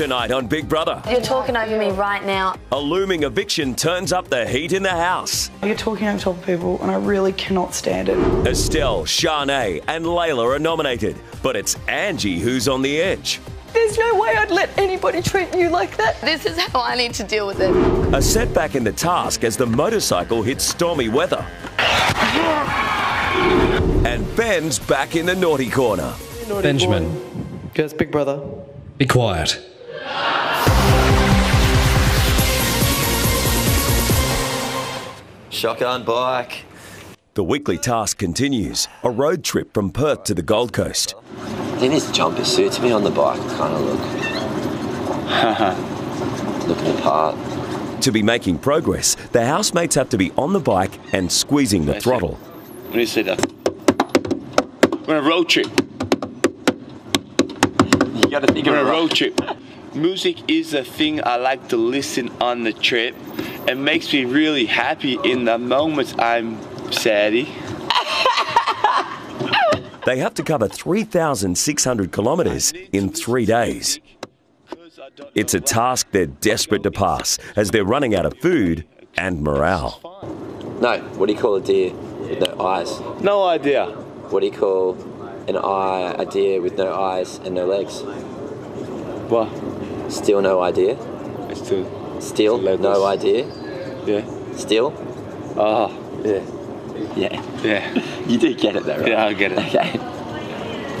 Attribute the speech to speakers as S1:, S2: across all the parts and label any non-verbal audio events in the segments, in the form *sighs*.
S1: Tonight on Big Brother,
S2: You're talking over me right now.
S1: a looming eviction turns up the heat in the house.
S3: You're talking over top of people, and I really cannot stand it.
S1: Estelle, Shanae, and Layla are nominated, but it's Angie who's on the edge.
S3: There's no way I'd let anybody treat you like that.
S2: This is how I need to deal with it.
S1: A setback in the task as the motorcycle hits stormy weather. And Ben's back in the naughty corner.
S4: Benjamin,
S5: Yes, big brother.
S4: be quiet.
S5: Shotgun bike.
S1: The weekly task continues a road trip from Perth to the Gold Coast.
S5: I think this jumper suits me on the bike, kind of look. *laughs* Looking the part.
S1: To be making progress, the housemates have to be on the bike and squeezing the throttle.
S6: When you say that, we're on a road trip.
S5: You gotta think
S6: We're
S5: of
S6: on a road trip. Music is a thing I like to listen on the trip. It makes me really happy in the moments I'm saddy. *laughs*
S1: They have to cover 3,600 kilometres in three days. It's a task they're desperate to pass as they're running out of food and morale.
S5: No, what do you call a deer with no eyes?
S6: No idea.
S5: What do you call an eye, a deer with no eyes and no legs?
S6: What?
S5: Still no idea?
S6: It's too.
S5: Still
S6: Legless.
S5: no idea?
S6: Yeah.
S5: Still?
S6: Ah.
S5: Yeah. Yeah.
S6: Yeah. *laughs*
S5: You do get it though, right?
S6: Yeah, I get it.
S5: Okay.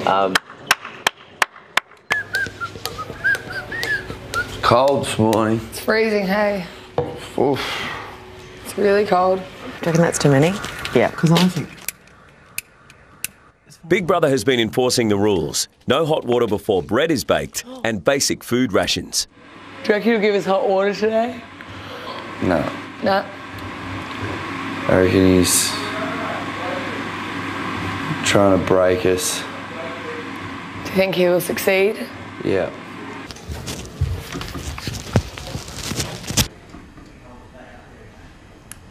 S5: Um,
S7: Cold this morning.
S8: It's freezing, hey.
S7: Oof.
S8: It's really cold.
S9: Do you reckon that's too many?
S5: yeah.
S7: Because I think
S1: Big Brother has been enforcing the rules no hot water before bread is baked and basic food rations.
S8: Do you reckon you'll give us hot water today?
S7: no.
S8: No.
S7: I reckon he's trying to break us.
S8: Do you think he will succeed?
S7: Yeah.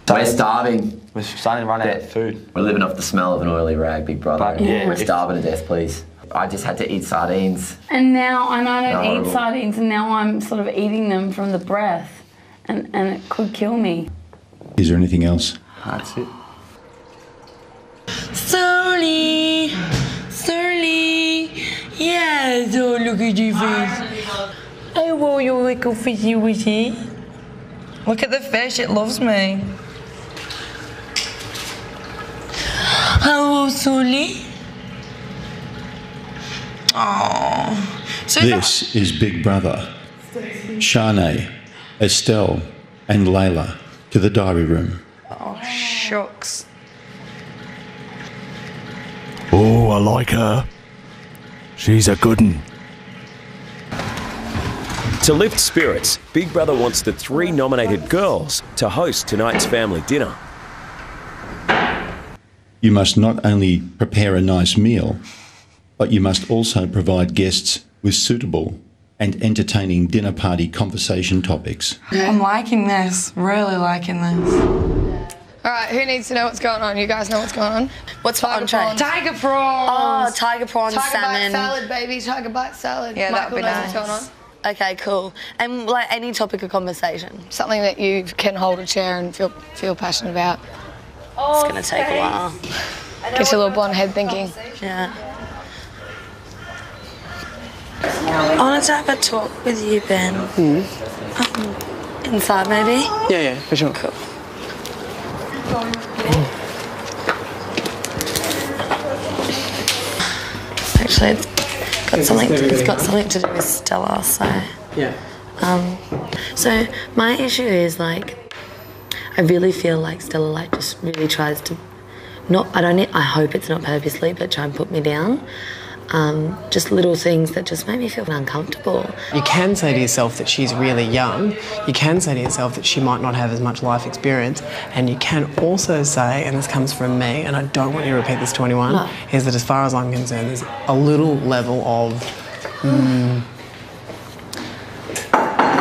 S5: We're starving.
S10: We're starting to run out of food.
S5: We're living off the smell of an oily rag, big brother.
S10: But, yeah,
S5: We're starving to death, please. I just had to eat sardines.
S11: And now, and I don't
S5: Horrible.
S11: eat sardines, and now I'm sort of eating them from the breath, and, and it could kill me.
S12: Is there anything else?
S10: That's it.
S11: Sorry, sorry. Yes, oh, look at your face. I want your little fishy wishy.
S8: Look at the fish, it loves me.
S11: Hello, Sully.
S8: Oh. So
S12: This is Big Brother. Shanae, Estelle, and Layla to the diary room.
S8: Oh, shucks.
S13: Oh, I like her. She's a good one.
S1: To lift spirits, Big Brother wants the three nominated girls to host tonight's family dinner.
S12: You must not only prepare a nice meal, but you must also provide guests with suitable and entertaining dinner party conversation topics.
S8: I'm liking this. Really liking this. All right, who needs to know what's going on? You guys know what's going on?
S2: What's for
S8: Tiger
S2: entree?
S8: prawns. Tiger prawns.
S2: Oh, tiger prawns,
S8: Tiger
S2: salmon.
S8: bite salad, baby. Tiger bite salad.
S2: Yeah, that would be
S8: knows
S2: nice.
S8: what's going on.
S2: Okay, cool. And like any topic of conversation.
S8: Something that you can hold a chair and feel feel passionate about.
S2: It's gonna take a while.
S8: Get your little blonde head thinking.
S2: Yeah. I wanted to have a talk with you, Ben. Um, inside, maybe.
S10: Yeah, yeah, for sure.
S2: Cool. Actually, it's got something. It's got something to do with Stella. So,
S10: Yeah.
S2: um, so my issue is like, I really feel like Stella like just really tries to, not. I don't. I hope it's not purposely, but try and put me down. Um, just little things that just make me feel uncomfortable.
S14: You can say to yourself that she's really young. You can say to yourself that she might not have as much life experience. And you can also say, and this comes from me, and I don't want you to repeat this to anyone,
S2: No.
S14: is that as far as I'm concerned, there's a little level of. mm,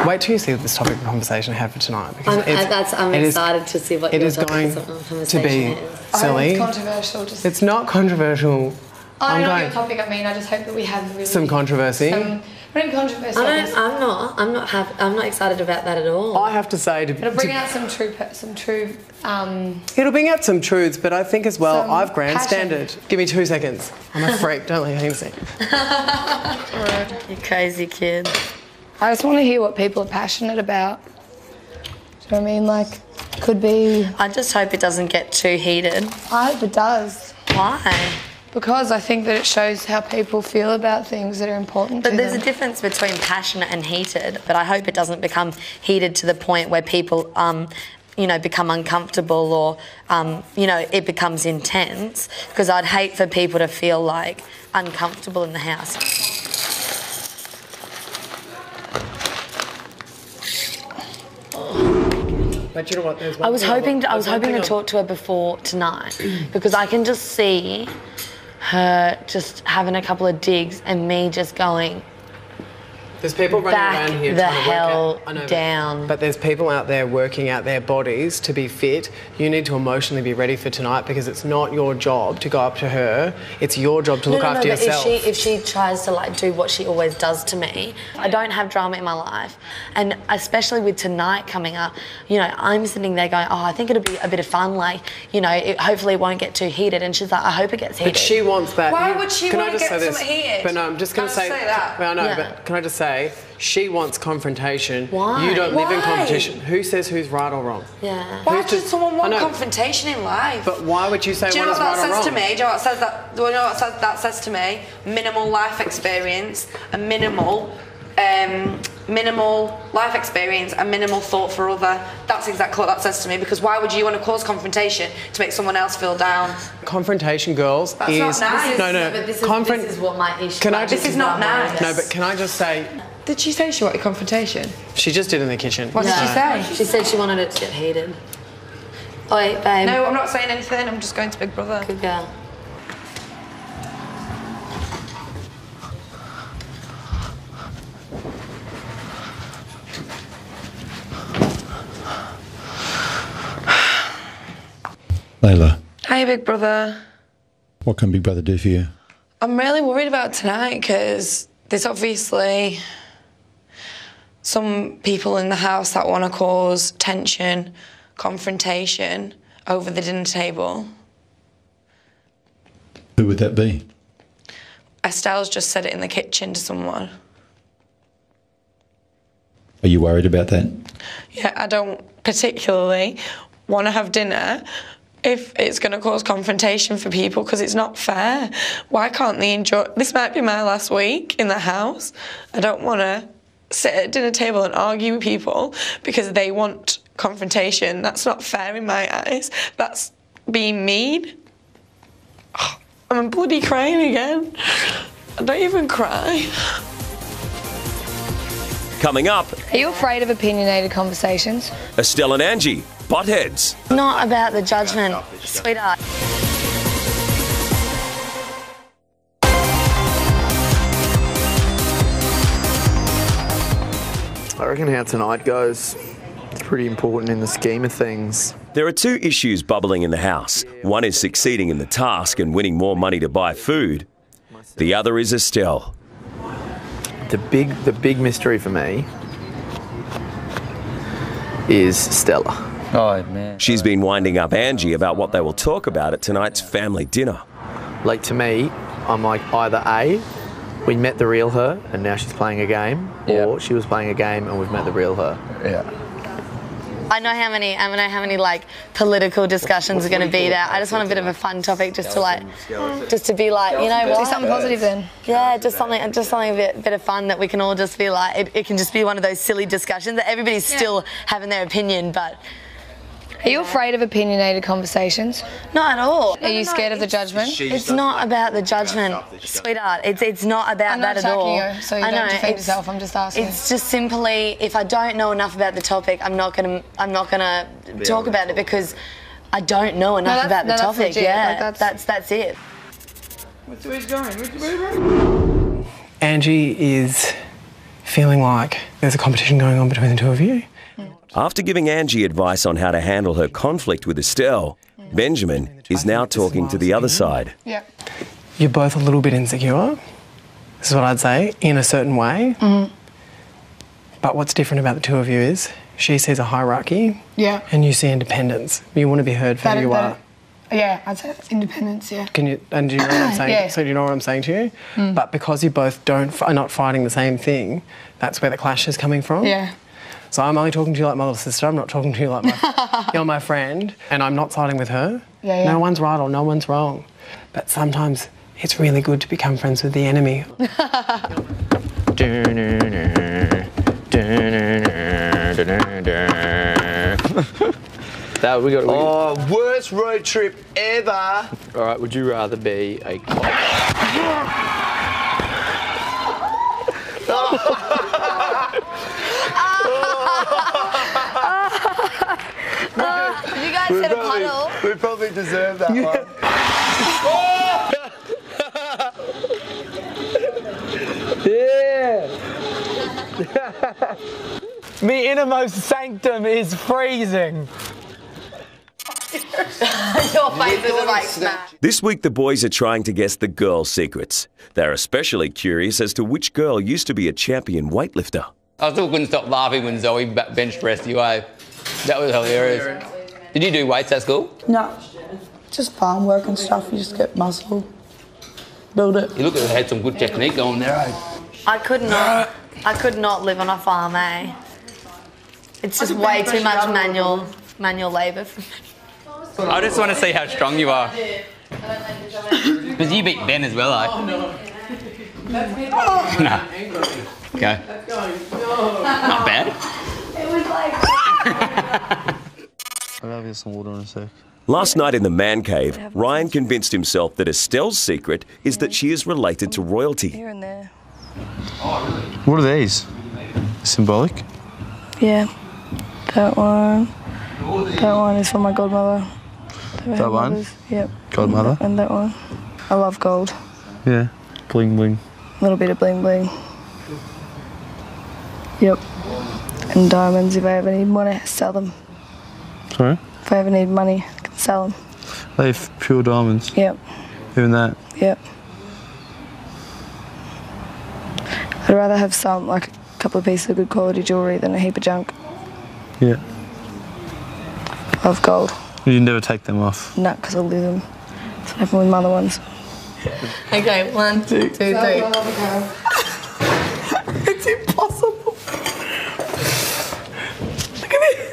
S14: Wait till you see this topic of conversation I have for tonight. Because
S2: I'm,
S14: it's-
S2: that's, I'm
S14: it is-
S2: excited to see what
S14: it
S2: your
S14: is
S2: topic
S14: going
S2: of
S14: to be
S2: is.
S14: Silly.
S8: think it's controversial. Just
S14: It's not controversial.
S10: I
S14: I'm
S10: know
S14: going.
S10: your topic. I mean, I just hope that we have really
S14: Some controversy.
S10: Some, not controversy.
S2: I
S10: I guess.
S2: don't, I'm not. I'm not. Have, I'm not excited about that at all.
S14: I have to say to,
S10: It'll bring
S14: to-
S10: out some true, some true. Um,
S14: It'll bring out some truths, but I think as well, I've grandstanded. Give me two seconds. I'm a freak. Don't let me see. *laughs*
S2: you crazy kid.
S10: I just want to hear what people are passionate about. Do you know what I mean? Like, could be.
S2: I just hope it doesn't get too heated.
S10: I hope it does.
S2: Why?
S10: Because I think that it shows how people feel about things that are important
S2: But there's
S10: them.
S2: a difference between passionate and heated. But I hope it doesn't become heated to the point where people, um, you know, become uncomfortable or, um, you know, it becomes intense. Because I'd hate for people to feel like uncomfortable in the house.
S14: But you know what? There's
S2: I was hoping. To, I was hoping to talk to her before tonight *clears throat* because I can just see her just having a couple of digs and me just going
S14: There's people running
S2: back
S14: around here
S2: the
S14: trying to work out. I know, but-
S2: down.
S14: But there's people out there working out their bodies to be fit. You need to emotionally be ready for tonight because it's not your job to go up to her. It's your job to look
S2: no, no,
S14: after
S2: no, but
S14: yourself.
S2: If she, if she tries to like do what she always does to me, I don't have drama in my life, and especially with tonight coming up, you know, I'm sitting there going, oh, I think it'll be a bit of fun, like, you know, it, hopefully it won't get too heated, and she's like, I hope it gets heated.
S14: But she wants that.
S2: Why would she
S14: can I
S2: wanna
S14: just
S2: get
S14: say this?
S2: heated?
S14: But no, I'm just going to say.
S2: say that.
S14: Well, I know,
S2: Yeah.
S14: but can I just say she wants confrontation.
S2: Why?
S14: You don't live in competition. Who says who's right or wrong?
S2: Yeah.
S11: Why
S14: Who's
S11: does
S14: to-
S11: someone want confrontation in life?
S14: But why would you say
S11: Do you know what that
S14: or
S11: says to me? Do you know what says that? Do you know what says, that says to me? Minimal life experience, a minimal, um, minimal life experience, and minimal thought for other. That's exactly what that says to me. Because why would you want to cause confrontation to make someone else feel down?
S14: Confrontation, girls,
S11: That's
S14: is
S11: not nice.
S14: no, no.
S2: But this is,
S14: confront-
S2: this is what my issue.
S14: Can I just?
S11: This is not nice.
S14: No, but can I just say?
S10: Did she say she wanted confrontation?
S14: She just did in the kitchen.
S10: What did she say?
S2: She said she wanted it to get heated. Oi, babe.
S10: No, I'm not saying anything. I'm just going to Big Brother.
S2: Good girl.
S12: Layla,
S10: Hey, Big Brother.
S12: what can Big Brother do for you?
S10: I'm really worried about tonight because there's obviously some people in the house that want to cause tension, confrontation over the dinner table.
S12: Who would that be?
S10: Estelle's just said it in the kitchen to someone.
S12: Are you worried about that?
S10: Yeah, I don't particularly want to have dinner if it's going to cause confrontation for people because it's not fair. Why can't they enjoy? This might be my last week in the house. I don't want to sit at a dinner table and argue with people because they want confrontation. That's not fair in my eyes. That's being mean. *sighs* I'm bloody crying again. I don't even cry.
S1: Coming up,
S10: Are you afraid of opinionated conversations?
S1: Estelle and Angie, buttheads.
S2: Not about the judgment, sweetheart.
S6: I reckon how tonight goes is pretty important in the scheme of things.
S1: There are two issues bubbling in the house. One is succeeding in the task and winning more money to buy food. The other is Estelle.
S6: The big, the big mystery for me is Stella.
S15: Oh man.
S1: She's been winding up Angie about what they will talk about at tonight's family dinner.
S6: Like to me, I'm like either A, we met the real her and now she's playing a game, or she was playing a game and we've met the real her.
S15: Yeah.
S2: I know how many. I know how many like political discussions are going to be there. I just want a bit of a fun topic, just to like, just to be like, you know what?
S10: Do something positive then.
S2: Yeah, just something, just something a bit, bit of fun that we can all just be like. It, it can just be one of those silly discussions that everybody's still having their opinion, but
S10: Are you afraid of opinionated conversations?
S2: not at all.
S10: Are you scared of the judgment?
S2: It's not about the judgment, sweetheart. It's it's not about
S10: I'm not
S2: that at all.
S10: you, so you
S2: I
S10: don't
S2: know,
S10: defend yourself. I'm just asking.
S2: It's just simply if I don't know enough about the topic, I'm not gonna I'm not gonna talk about it because I don't know enough
S10: that's-
S2: about the
S10: no, that's
S2: topic.
S10: legit.
S2: Yeah,
S10: Like, that's-
S2: that's that's it.
S14: Angie is feeling like there's a competition going on between the two of you.
S1: After giving Angie advice on how to handle her conflict with Estelle, Benjamin is now talking to the other side.
S10: Yeah.
S14: you're both a little bit insecure. This is what I'd say, in a certain way.
S16: Mhm.
S14: But what's different about the two of you is she sees a hierarchy
S16: Yeah.
S14: and you see independence. You want to be heard for
S16: That-
S14: who you
S16: that-
S14: are.
S16: Yeah, I'd say that's independence, yeah.
S14: Can you? And do you know what I'm *coughs* saying?
S16: Yeah.
S14: So do you know what I'm saying to you?
S16: Mm.
S14: But because you both don't are not fighting the same thing, that's where the clash is coming from.
S16: Yeah.
S14: So I'm only talking to you like my little sister. I'm not talking to you like my *laughs* you're my friend, and I'm not siding with her.
S16: Yeah, yeah.
S14: No one's right or no one's wrong. But sometimes it's really good to become friends with the enemy. *laughs*
S6: that we got. We
S15: Oh, worst road trip ever.
S6: All right. Would you rather be a *laughs*
S11: you guys
S15: We
S11: said a
S15: probably-
S11: puddle.
S15: We probably deserve that one. *laughs*
S17: Yeah. *laughs* Me innermost sanctum is freezing. *laughs*
S11: Your face is like smash.
S1: This week, the boys are trying to guess the girls' secrets. They're especially curious as to which girl used to be a champion weightlifter.
S18: I still couldn't stop laughing when Zoe bench pressed you. eh? That was hilarious. Did you do weights at school?
S3: No, just farm work and stuff. You just get muscle, build it.
S18: You look like you had some good technique going there. eh?
S2: I could not. I could not live on a farm, eh? It's just way too much manual manual labour. for me.
S18: I just want to see how strong you are. Because you beat Ben as well, eh? No. Go. Not bad.
S7: I'll have you some water in a sec.
S1: Last night in the man cave, Ryan convinced himself that Estelle's secret is that she is related to royalty.
S3: Here and there.
S7: What are these? Symbolic?
S3: Yeah. That one. That one is for my godmother. They
S7: That one?
S3: Yep.
S7: Godmother?
S3: And that one. I love gold.
S7: Yeah. Bling bling.
S3: A little bit of bling bling. Yep. And diamonds if I ever need money, sell them.
S7: Sorry?
S3: If I ever need money, I can sell them.
S7: They have pure diamonds.
S3: Yep.
S7: Even that.
S3: Yep. I'd rather have some, like a couple of pieces of good quality jewellery than a heap of junk.
S7: Yeah.
S3: Love gold.
S7: You never take them off.
S3: Nut, because I'll lose them. That's what happened with my other ones.
S2: Okay, one, two, three.
S3: it's impossible. Look at me.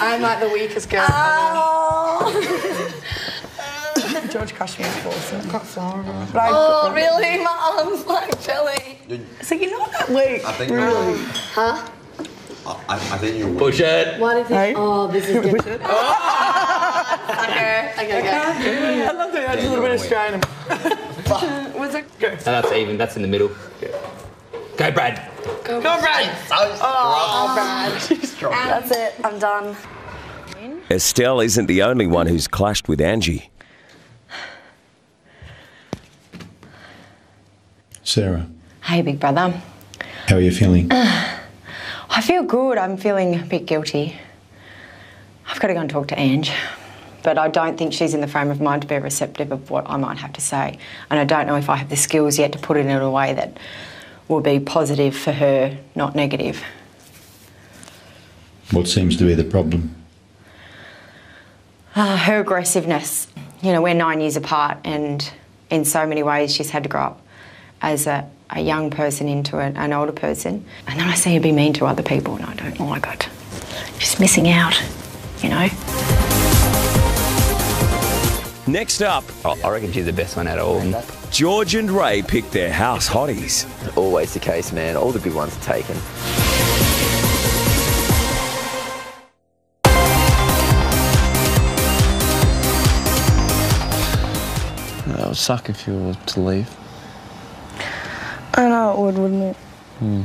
S11: I'm like the weakest girl. Oh. *laughs*
S3: George crushed me before, so I've got flour.
S2: Oh, really? My arm's like jelly.
S3: So you're not that weak.
S19: I think
S3: really.
S2: Huh?
S19: I, I think you're
S18: Push it.
S2: Why did
S3: Hey?
S2: he? Oh, this is *laughs* good.
S3: Push
S2: Okay, okay, okay.
S3: I love that. I just a little bit of Australian. *laughs*
S2: Was it?
S18: No, that's even. That's in the middle. Go, Brad.
S2: Go, Brad.
S3: Oh,
S2: Brad. Oh, oh, That's it. I'm done.
S1: Estelle isn't the only one who's clashed with Angie.
S12: Sarah,
S9: Hey, big brother.
S12: how are you feeling?
S9: Uh, I feel good. I'm feeling a bit guilty. I've got to go and talk to Ange. But I don't think she's in the frame of mind to be receptive of what I might have to say. And I don't know if I have the skills yet to put it in a way that will be positive for her, not negative.
S12: What seems to be the problem?
S9: Uh, her aggressiveness. You know, we're nine years apart, and in so many ways, she's had to grow up as a, a young person into an, an older person. And then I see her be mean to other people, and I don't like it. She's missing out, you know?
S1: Next up,
S18: I reckon she's the best one out of all.
S1: George and Ray picked their house hotties.
S5: Always the case, man. All the good ones are taken.
S7: That would suck if you were to leave.
S3: I know it would, wouldn't it?
S7: Hmm.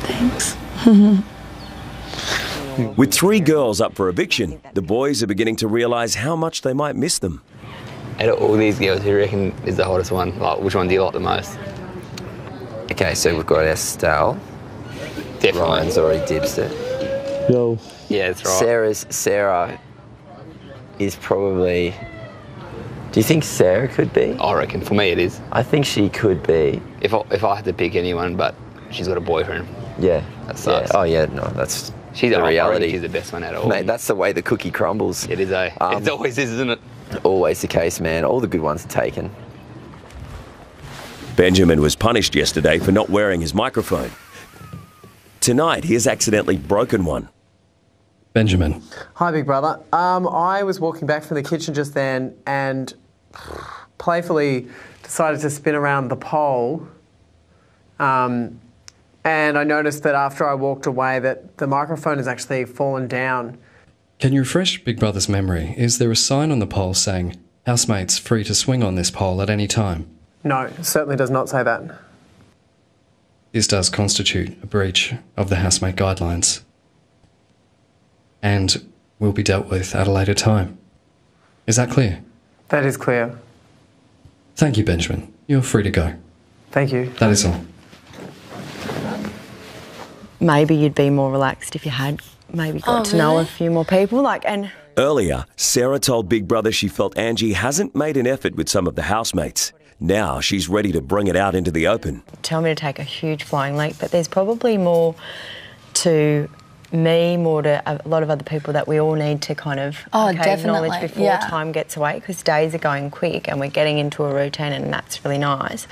S3: Thanks. *laughs*
S1: With three girls up for eviction, the boys are beginning to realise how much they might miss them.
S18: Out of all these girls, who do you reckon is the hottest one? Like, which one do you like the most?
S5: Okay, so we've got Estelle.
S18: Definitely.
S5: Ryan's already dibsed it.
S7: Yo.
S18: Yeah, that's right.
S5: Sarah's Sarah is probably Do you think Sarah could be?
S18: I reckon for me it is.
S5: I think she could be.
S18: If I, if I had to pick anyone, but she's got a boyfriend.
S5: Yeah.
S18: That sucks.
S5: Yeah. Oh yeah, no, that's
S18: She's
S5: the
S18: I reckon
S5: reality.
S18: She's the best one at all.
S5: Mate, that's the way the cookie crumbles.
S18: It is, eh?
S5: Um,
S18: it always is, isn't it?
S5: Always the case, man. All the good ones are taken.
S1: Benjamin was punished yesterday for not wearing his microphone. Tonight, he has accidentally broken one.
S4: Benjamin.
S14: Hi, big brother. Um, I was walking back from the kitchen just then and *sighs* playfully decided to spin around the pole. Um, and I noticed that after I walked away that the microphone has actually fallen down.
S4: Can you refresh Big Brother's memory? Is there a sign on the pole saying, housemates free to swing on this pole at any time?
S14: No, certainly does not say that.
S4: This does constitute a breach of the housemate guidelines and will be dealt with at a later time. Is that clear?
S14: That is clear.
S4: Thank you, Benjamin. You're free to go.
S14: Thank you.
S4: That is all.
S9: Maybe you'd be more relaxed if you had maybe got
S2: Oh,
S9: to know a few more people. Like, and
S1: Earlier, Sarah told Big Brother she felt Angie hasn't made an effort with some of the housemates. Now she's ready to bring it out into the open.
S9: tell me to take a huge flying leap, but there's probably more to me, more to a lot of other people that we all need to kind of
S2: Oh,
S9: okay,
S2: definitely,
S9: acknowledge before
S2: yeah.
S9: time gets away because days are going quick and we're getting into a routine and that's really nice.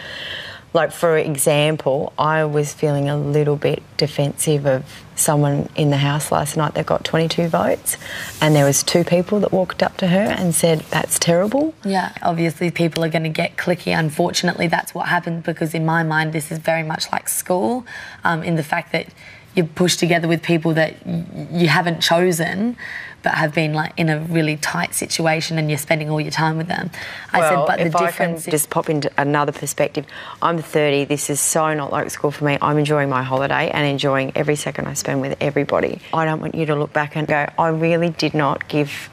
S9: Like for example, I was feeling a little bit defensive of someone in the house last night that got 22 votes and there was two people that walked up to her and said that's terrible.
S2: Yeah, obviously people are going to get clicky. Unfortunately, that's what happened because in my mind, this is very much like school, um, in the fact that you're pushed together with people that you haven't chosen, but have been like in a really tight situation, and you're spending all your time with them. I
S9: well,
S2: said, but the
S9: if I
S2: difference
S9: can just pop into another perspective, I'm 30. This is so not like school for me. I'm enjoying my holiday and enjoying every second I spend with everybody. I don't want you to look back and go, I really did not give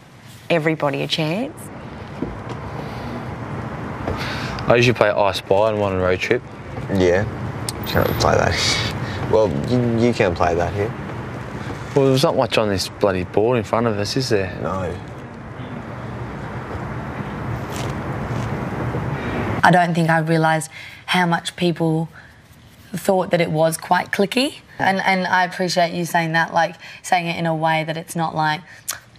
S9: everybody a chance.
S6: I usually play I Spy and one on road trip.
S19: Yeah, can't play that. *laughs* Well, you, you can play that here.
S6: Well, there's not much on this bloody board in front of us, is there?
S19: No.
S2: I don't think I realised how much people thought that it was quite clicky. And and I appreciate you saying that, like saying it in a way that it's not like,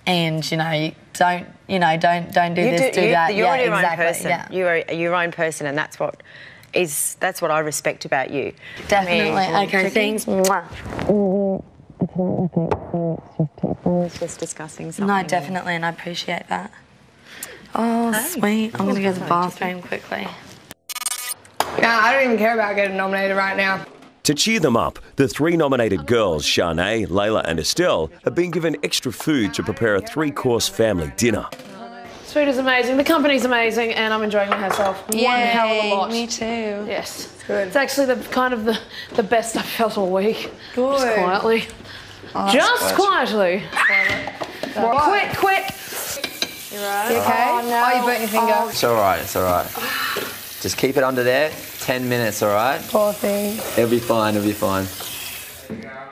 S2: and you know, you don't, you know, don't don't do
S9: you
S2: this, do,
S9: you,
S2: that.
S9: You're
S2: yeah,
S9: your
S2: exactly.
S9: own person.
S2: Yeah.
S9: You are your own person, and that's what is that's what I respect about you.
S2: Definitely.
S9: Me,
S2: Okay,
S9: tricky.
S2: Thanks. Mwah.
S9: It's just discussing something.
S2: No, definitely, and I appreciate that. Oh, sweet. I'm gonna go to the bathroom quickly.
S8: Nah, I don't even care about getting nominated right now.
S1: To cheer them up, the three nominated girls, Shanae, Layla, and Estelle, have been given extra food to prepare a three course family dinner.
S20: This food is amazing. The company's amazing, and I'm enjoying myself one hell of a lot.
S11: me too.
S20: Yes, it's good. It's actually the kind of the, the best I've felt all week. Just
S11: Good.
S20: quietly.
S11: Oh, that's
S20: Just
S11: good.
S20: quietly.
S11: What?
S8: Quick, quick.
S20: You right?
S8: You okay?
S11: Oh, no.
S8: Oh, you burnt your finger. Oh.
S5: It's all right. It's all right. Just keep it under there. Ten minutes. All right.
S8: Poor thing.
S5: It'll be fine. It'll be fine.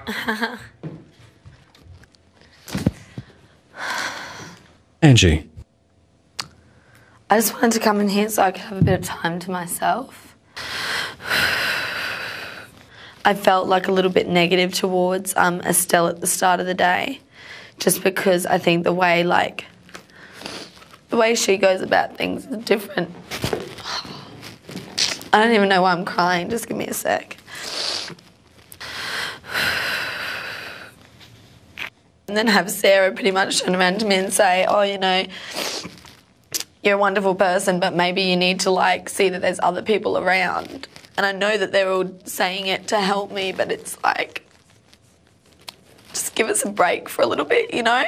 S5: *laughs*
S4: Angie.
S2: I just wanted to come in here so I could have a bit of time to myself. I felt like a little bit negative towards um, Estelle at the start of the day, just because I think the way like the way she goes about things is different. I don't even know why I'm crying. Just give me a sec. And then have Sarah pretty much turn around to me and say, "Oh, you know." you're a wonderful person, but maybe you need to like see that there's other people around. And I know that they're all saying it to help me, but it's like, just give us a break for a little bit, you know?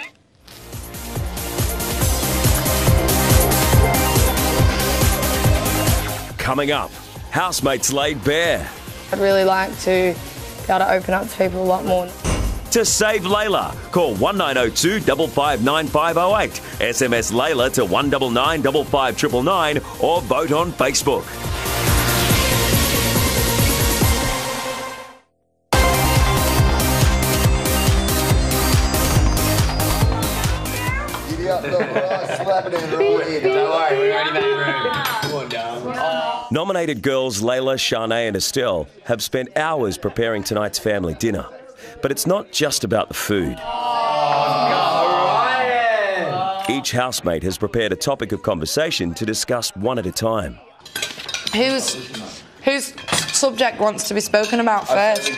S1: Coming up, housemates laid bare.
S8: I'd really like to be able to open up to people a lot more.
S1: To save Layla, call 1902 559508, SMS Layla to 199 55999 or vote on Facebook.
S15: Slap in the
S18: Don't worry, we already made room. Come on, darling.
S1: Nominated girls Layla, Shanae, and Estelle have spent hours preparing tonight's family dinner. But it's not just about the food. Each housemate has prepared a topic of conversation to discuss one at a time.
S11: Whose whose subject wants to be spoken about first?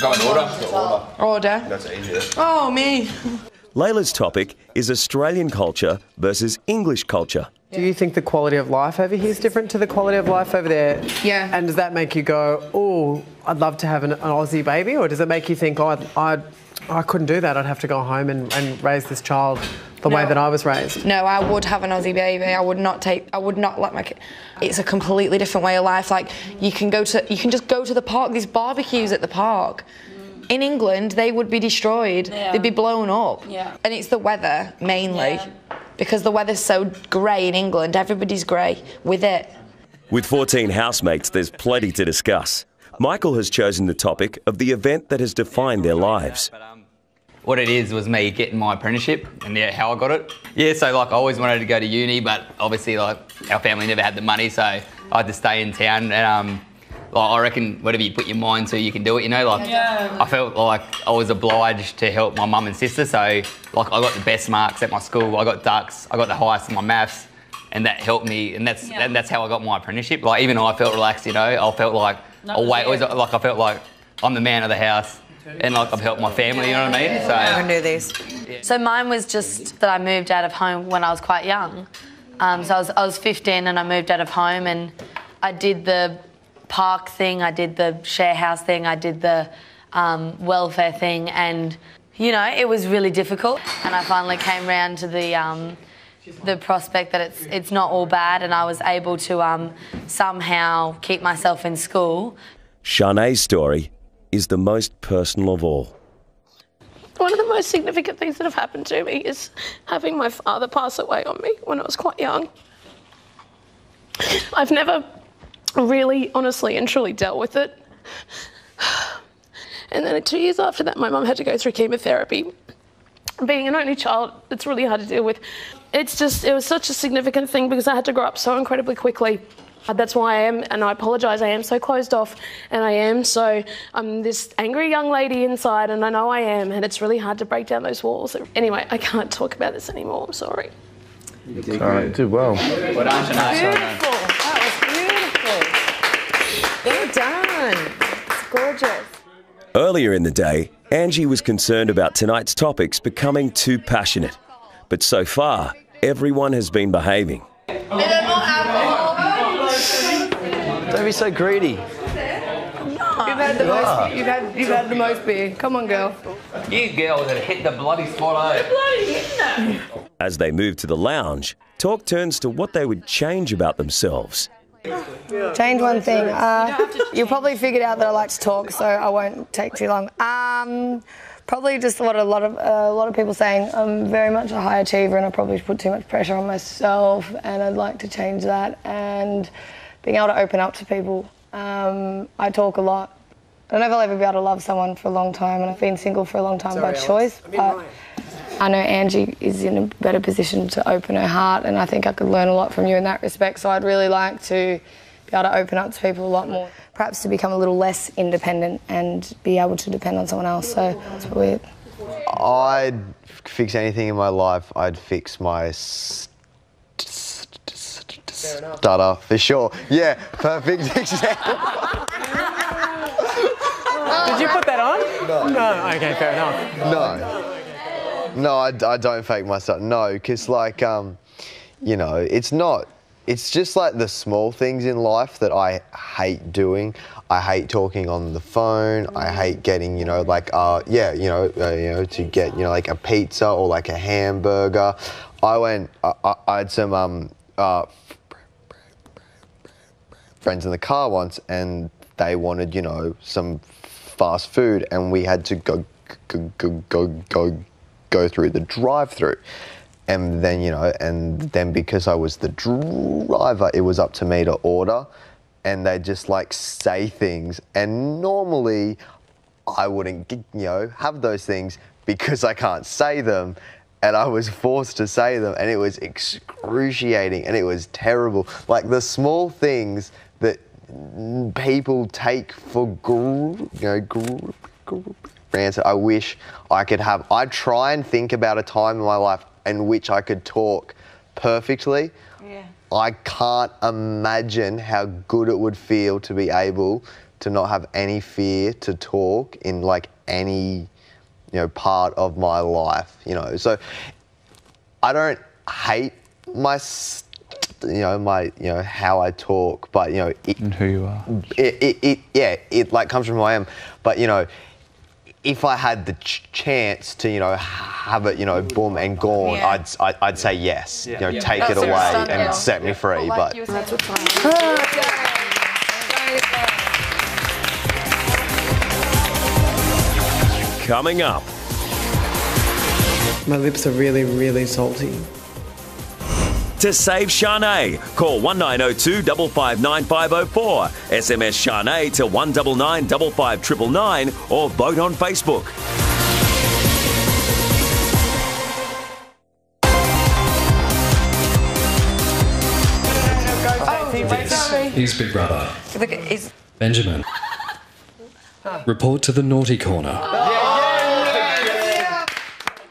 S18: Go in order.
S11: Order.
S18: That's easier.
S11: Oh me.
S1: Layla's topic is Australian culture versus English culture.
S14: Do you think the quality of life over here is different to the quality of life over there?
S11: Yeah.
S14: And does that make you go, oh, I'd love to have an, an Aussie baby? Or does it make you think, oh, I'd, I'd, I couldn't do that. I'd have to go home and, and raise this child the way that I was raised?
S11: No, I would have an Aussie baby. I would not take. I would not let my kid. It's a completely different way of life. Like you can go to. You can just go to the park. These barbecues at the park. In England, they would be destroyed.
S20: Yeah.
S11: They'd be blown up.
S20: Yeah.
S11: And it's the weather mainly, because the weather's so grey in England. Everybody's grey with it.
S1: With 14 housemates, there's plenty to discuss. Michael has chosen the topic of the event that has defined their lives.
S18: What it is was me getting my apprenticeship and yeah, how I got it. Yeah, so like I always wanted to go to uni, but obviously like our family never had the money, so I had to stay in town. And um, like, I reckon whatever you put your mind to, you can do it. You know, like
S20: Yeah.
S18: I felt like I was obliged to help my mum and sister. So like I got the best marks at my school. I got ducks. I got the highest in my maths, and that helped me. And that's and that's how I got my apprenticeship. Like even though I felt relaxed. You know, I felt like
S20: Not
S18: wait, always like I felt like I'm the man of the house. And like I've helped my family, you know what I mean? So
S2: I can do this. So mine was just that I moved out of home when I was quite young. Um, so I was, I was 15 and I moved out of home and I did the park thing, I did the share house thing, I did the um, welfare thing, and you know it was really difficult. And I finally came round to the um, the prospect that it's it's not all bad, and I was able to um, somehow keep myself in school.
S1: Shanae's story is the most personal of all.
S20: One of the most significant things that have happened to me is having my father pass away on me when I was quite young. I've never really, honestly, and truly dealt with it. And then two years after that, my mum had to go through chemotherapy. Being an only child, it's really hard to deal with. It's just, it was such a significant thing because I had to grow up so incredibly quickly. That's why I am, and I apologise, I am so closed off, and I am so, I'm this angry young lady inside, and I know I am, and it's really hard to break down those walls. Anyway, I can't talk about this anymore, I'm sorry.
S15: All right, did well.
S18: Well done, Shanae.
S20: Beautiful. That was beautiful. Well done. It's gorgeous.
S1: Earlier in the day, Angie was concerned about tonight's topics becoming too passionate. But so far, everyone has been behaving.
S15: Don't be so greedy.
S8: You've had the most. You've had. You've had the most beer. Come on, girl.
S18: You girls have hit the bloody spot, eh?
S1: As they move to the lounge, talk turns to what they would change about themselves.
S8: Change one thing. Uh, you'll probably figured out that I like to talk, so I won't take too long. Um, probably just what a lot of a lot of people saying. I'm very much a high achiever, and I probably put too much pressure on myself, and I'd like to change that. And being able to open up to people. Um, I talk a lot. I don't know if I'll ever be able to love someone for a long time, and I've been single for a long time by
S14: Alex.
S8: choice.
S14: I mean,
S8: But
S14: right.
S8: I know Angie is in a better position to open her heart, and I think I could learn a lot from you in that respect. So I'd really like to be able to open up to people a lot more, perhaps to become a little less independent and be able to depend on someone else. So that's probably it.
S19: I'd fix anything in my life. I'd fix my st- st- st- st- stutter for sure. Yeah, perfect *laughs* example.
S14: Did you put that on?
S19: No.
S14: No. Okay, fair enough.
S19: No. No, I, I don't fake myself. No, because like, um, you know, it's not. It's just like the small things in life that I hate doing. I hate talking on the phone. I hate getting, you know, like, uh, yeah, you know, uh, you know, to get, you know, like a pizza or like a hamburger. I went. I, I, I had some um, uh, friends in the car once, and they wanted, you know, some fast food, and we had to go, go, go, go, go, go through the drive-through. And then, you know, and then because I was the driver, it was up to me to order, and they just like say things, and normally I wouldn't, you know, have those things because I can't say them. and I was forced to say them, and it was excruciating and it was terrible. Like the small things that people take for gr- you know granted. I wish I could have. I try and think about a time in my life in which I could talk perfectly.
S8: Yeah.
S19: I can't imagine how good it would feel to be able to not have any fear to talk in like any you know part of my life you know so i don't hate my s- you know my you know how i talk but you know it, and
S10: who you are
S19: it, it, it yeah it like comes from who i am but you know if I had the ch- chance to, you know, have it, you know, boom and gone,
S8: Yeah.
S19: I'd, I'd I'd say yes. You know,
S8: Yeah.
S19: take
S8: That's
S19: it away
S8: understandable.
S19: and set me free. But
S8: That's what's
S1: Coming up,
S21: My lips are really, really salty.
S1: To save Shanae, call 1902 559 SMS Shanae to 199 559 or vote on Facebook.
S4: He's Big Brother.
S8: Look,
S4: Benjamin. *laughs* Report to the naughty corner.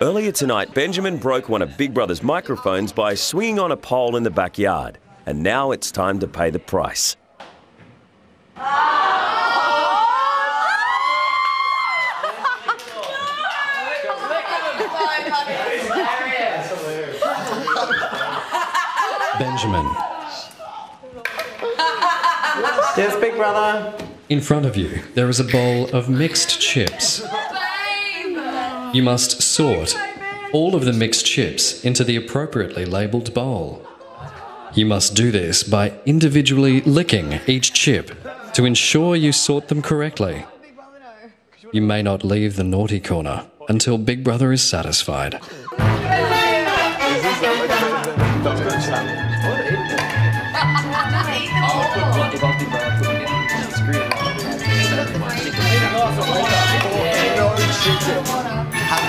S1: Earlier tonight, Benjamin broke one of Big Brother's microphones by swinging on a pole in the backyard. And now it's time to pay the price.
S4: Benjamin.
S21: Yes, big brother.
S4: In front of you, there is a bowl of mixed chips. You must sort all of the mixed chips into the appropriately labelled bowl. You must do this by individually licking each chip to ensure you sort them correctly. You may not leave the naughty corner until Big Brother is satisfied. *laughs*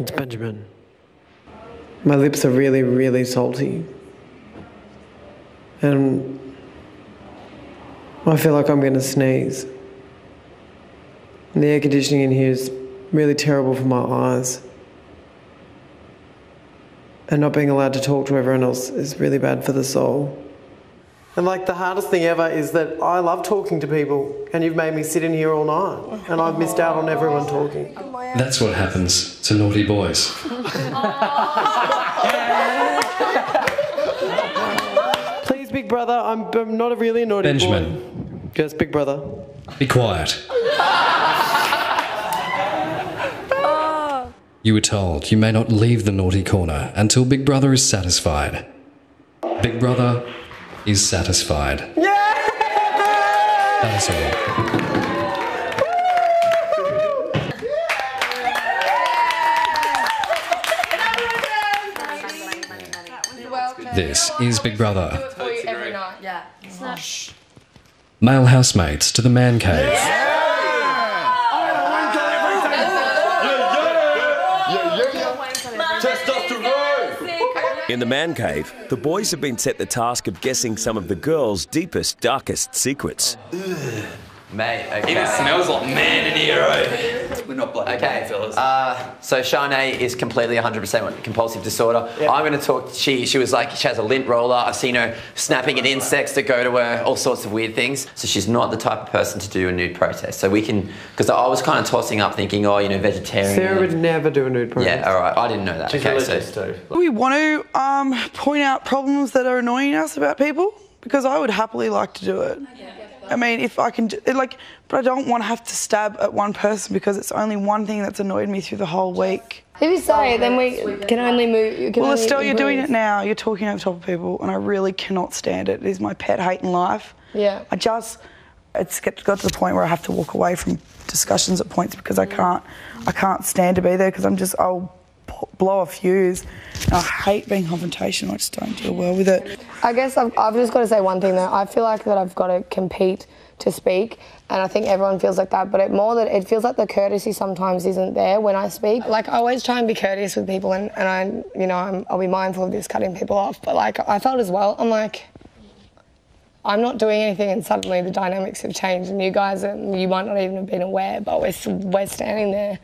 S22: It's
S21: Benjamin. My lips are really, really salty. And I feel like I'm going to sneeze. And the air conditioning in here is really terrible for my eyes. And not being allowed to talk to everyone else is really bad for the soul. And like the hardest thing ever is that I love talking to people, and you've made me sit in here all night, and I've missed out on everyone talking.
S4: That's what happens to naughty boys. *laughs*
S21: Please, big brother, I'm, I'm not a really naughty
S4: Benjamin.
S21: boy. Yes, big brother.
S4: Be quiet. You were told you may not leave the naughty corner until Big Brother is satisfied. Big Brother is satisfied. That is all. This is Big Brother.
S8: every night. Yeah.
S4: Male housemates to the man cave.
S1: In the man cave, the boys have been set the task of guessing some of the girls' deepest, darkest secrets.
S5: Mate, okay.
S18: Even smells like man in here, eh? We're not bloody
S5: Okay,
S18: fellas.
S5: uh, so Shanae is completely 100% compulsive disorder. I'm going to talk. She she was like she has a lint roller. I've seen her snapping at insects that go to her, all sorts of weird things. So she's not the type of person to do a nude protest. So we can because I was kind of tossing up, thinking, oh, you know, vegetarian.
S21: Sarah would never do a nude protest.
S5: yeah, all right. I didn't know that.
S21: She's
S5: okay,
S21: religious
S5: so
S3: We want to um, point out problems that are annoying us about people because I would happily like to do it. I mean, if I can, it, like, but I don't want to have to stab at one person because it's only one thing that's annoyed me through the whole week.
S8: If you say it, then we can only move. Can
S3: Well,
S8: only
S3: Estelle, you're doing it now. You're talking over top of people, and I really cannot stand it. It is my pet hate in life.
S8: Yeah.
S3: I just, it's got to the point where I have to walk away from discussions at points because I mm. can't, I can't stand to be there because I'm just, I'll p- blow a fuse. And I hate being confrontational. I just don't deal well with it.
S8: I guess I've, I've just got to say one thing though. I feel like that I've got to compete to speak, and I think everyone feels like that. But it more that it feels like the courtesy sometimes isn't there when I speak. Like I always try and be courteous with people, and, and I, you know, I'm, I'll be mindful of this cutting people off. But like I felt as well. I'm like. I'm not doing anything, and suddenly the dynamics have changed, and you guys, are, you might not even have been aware, but we're, we're standing there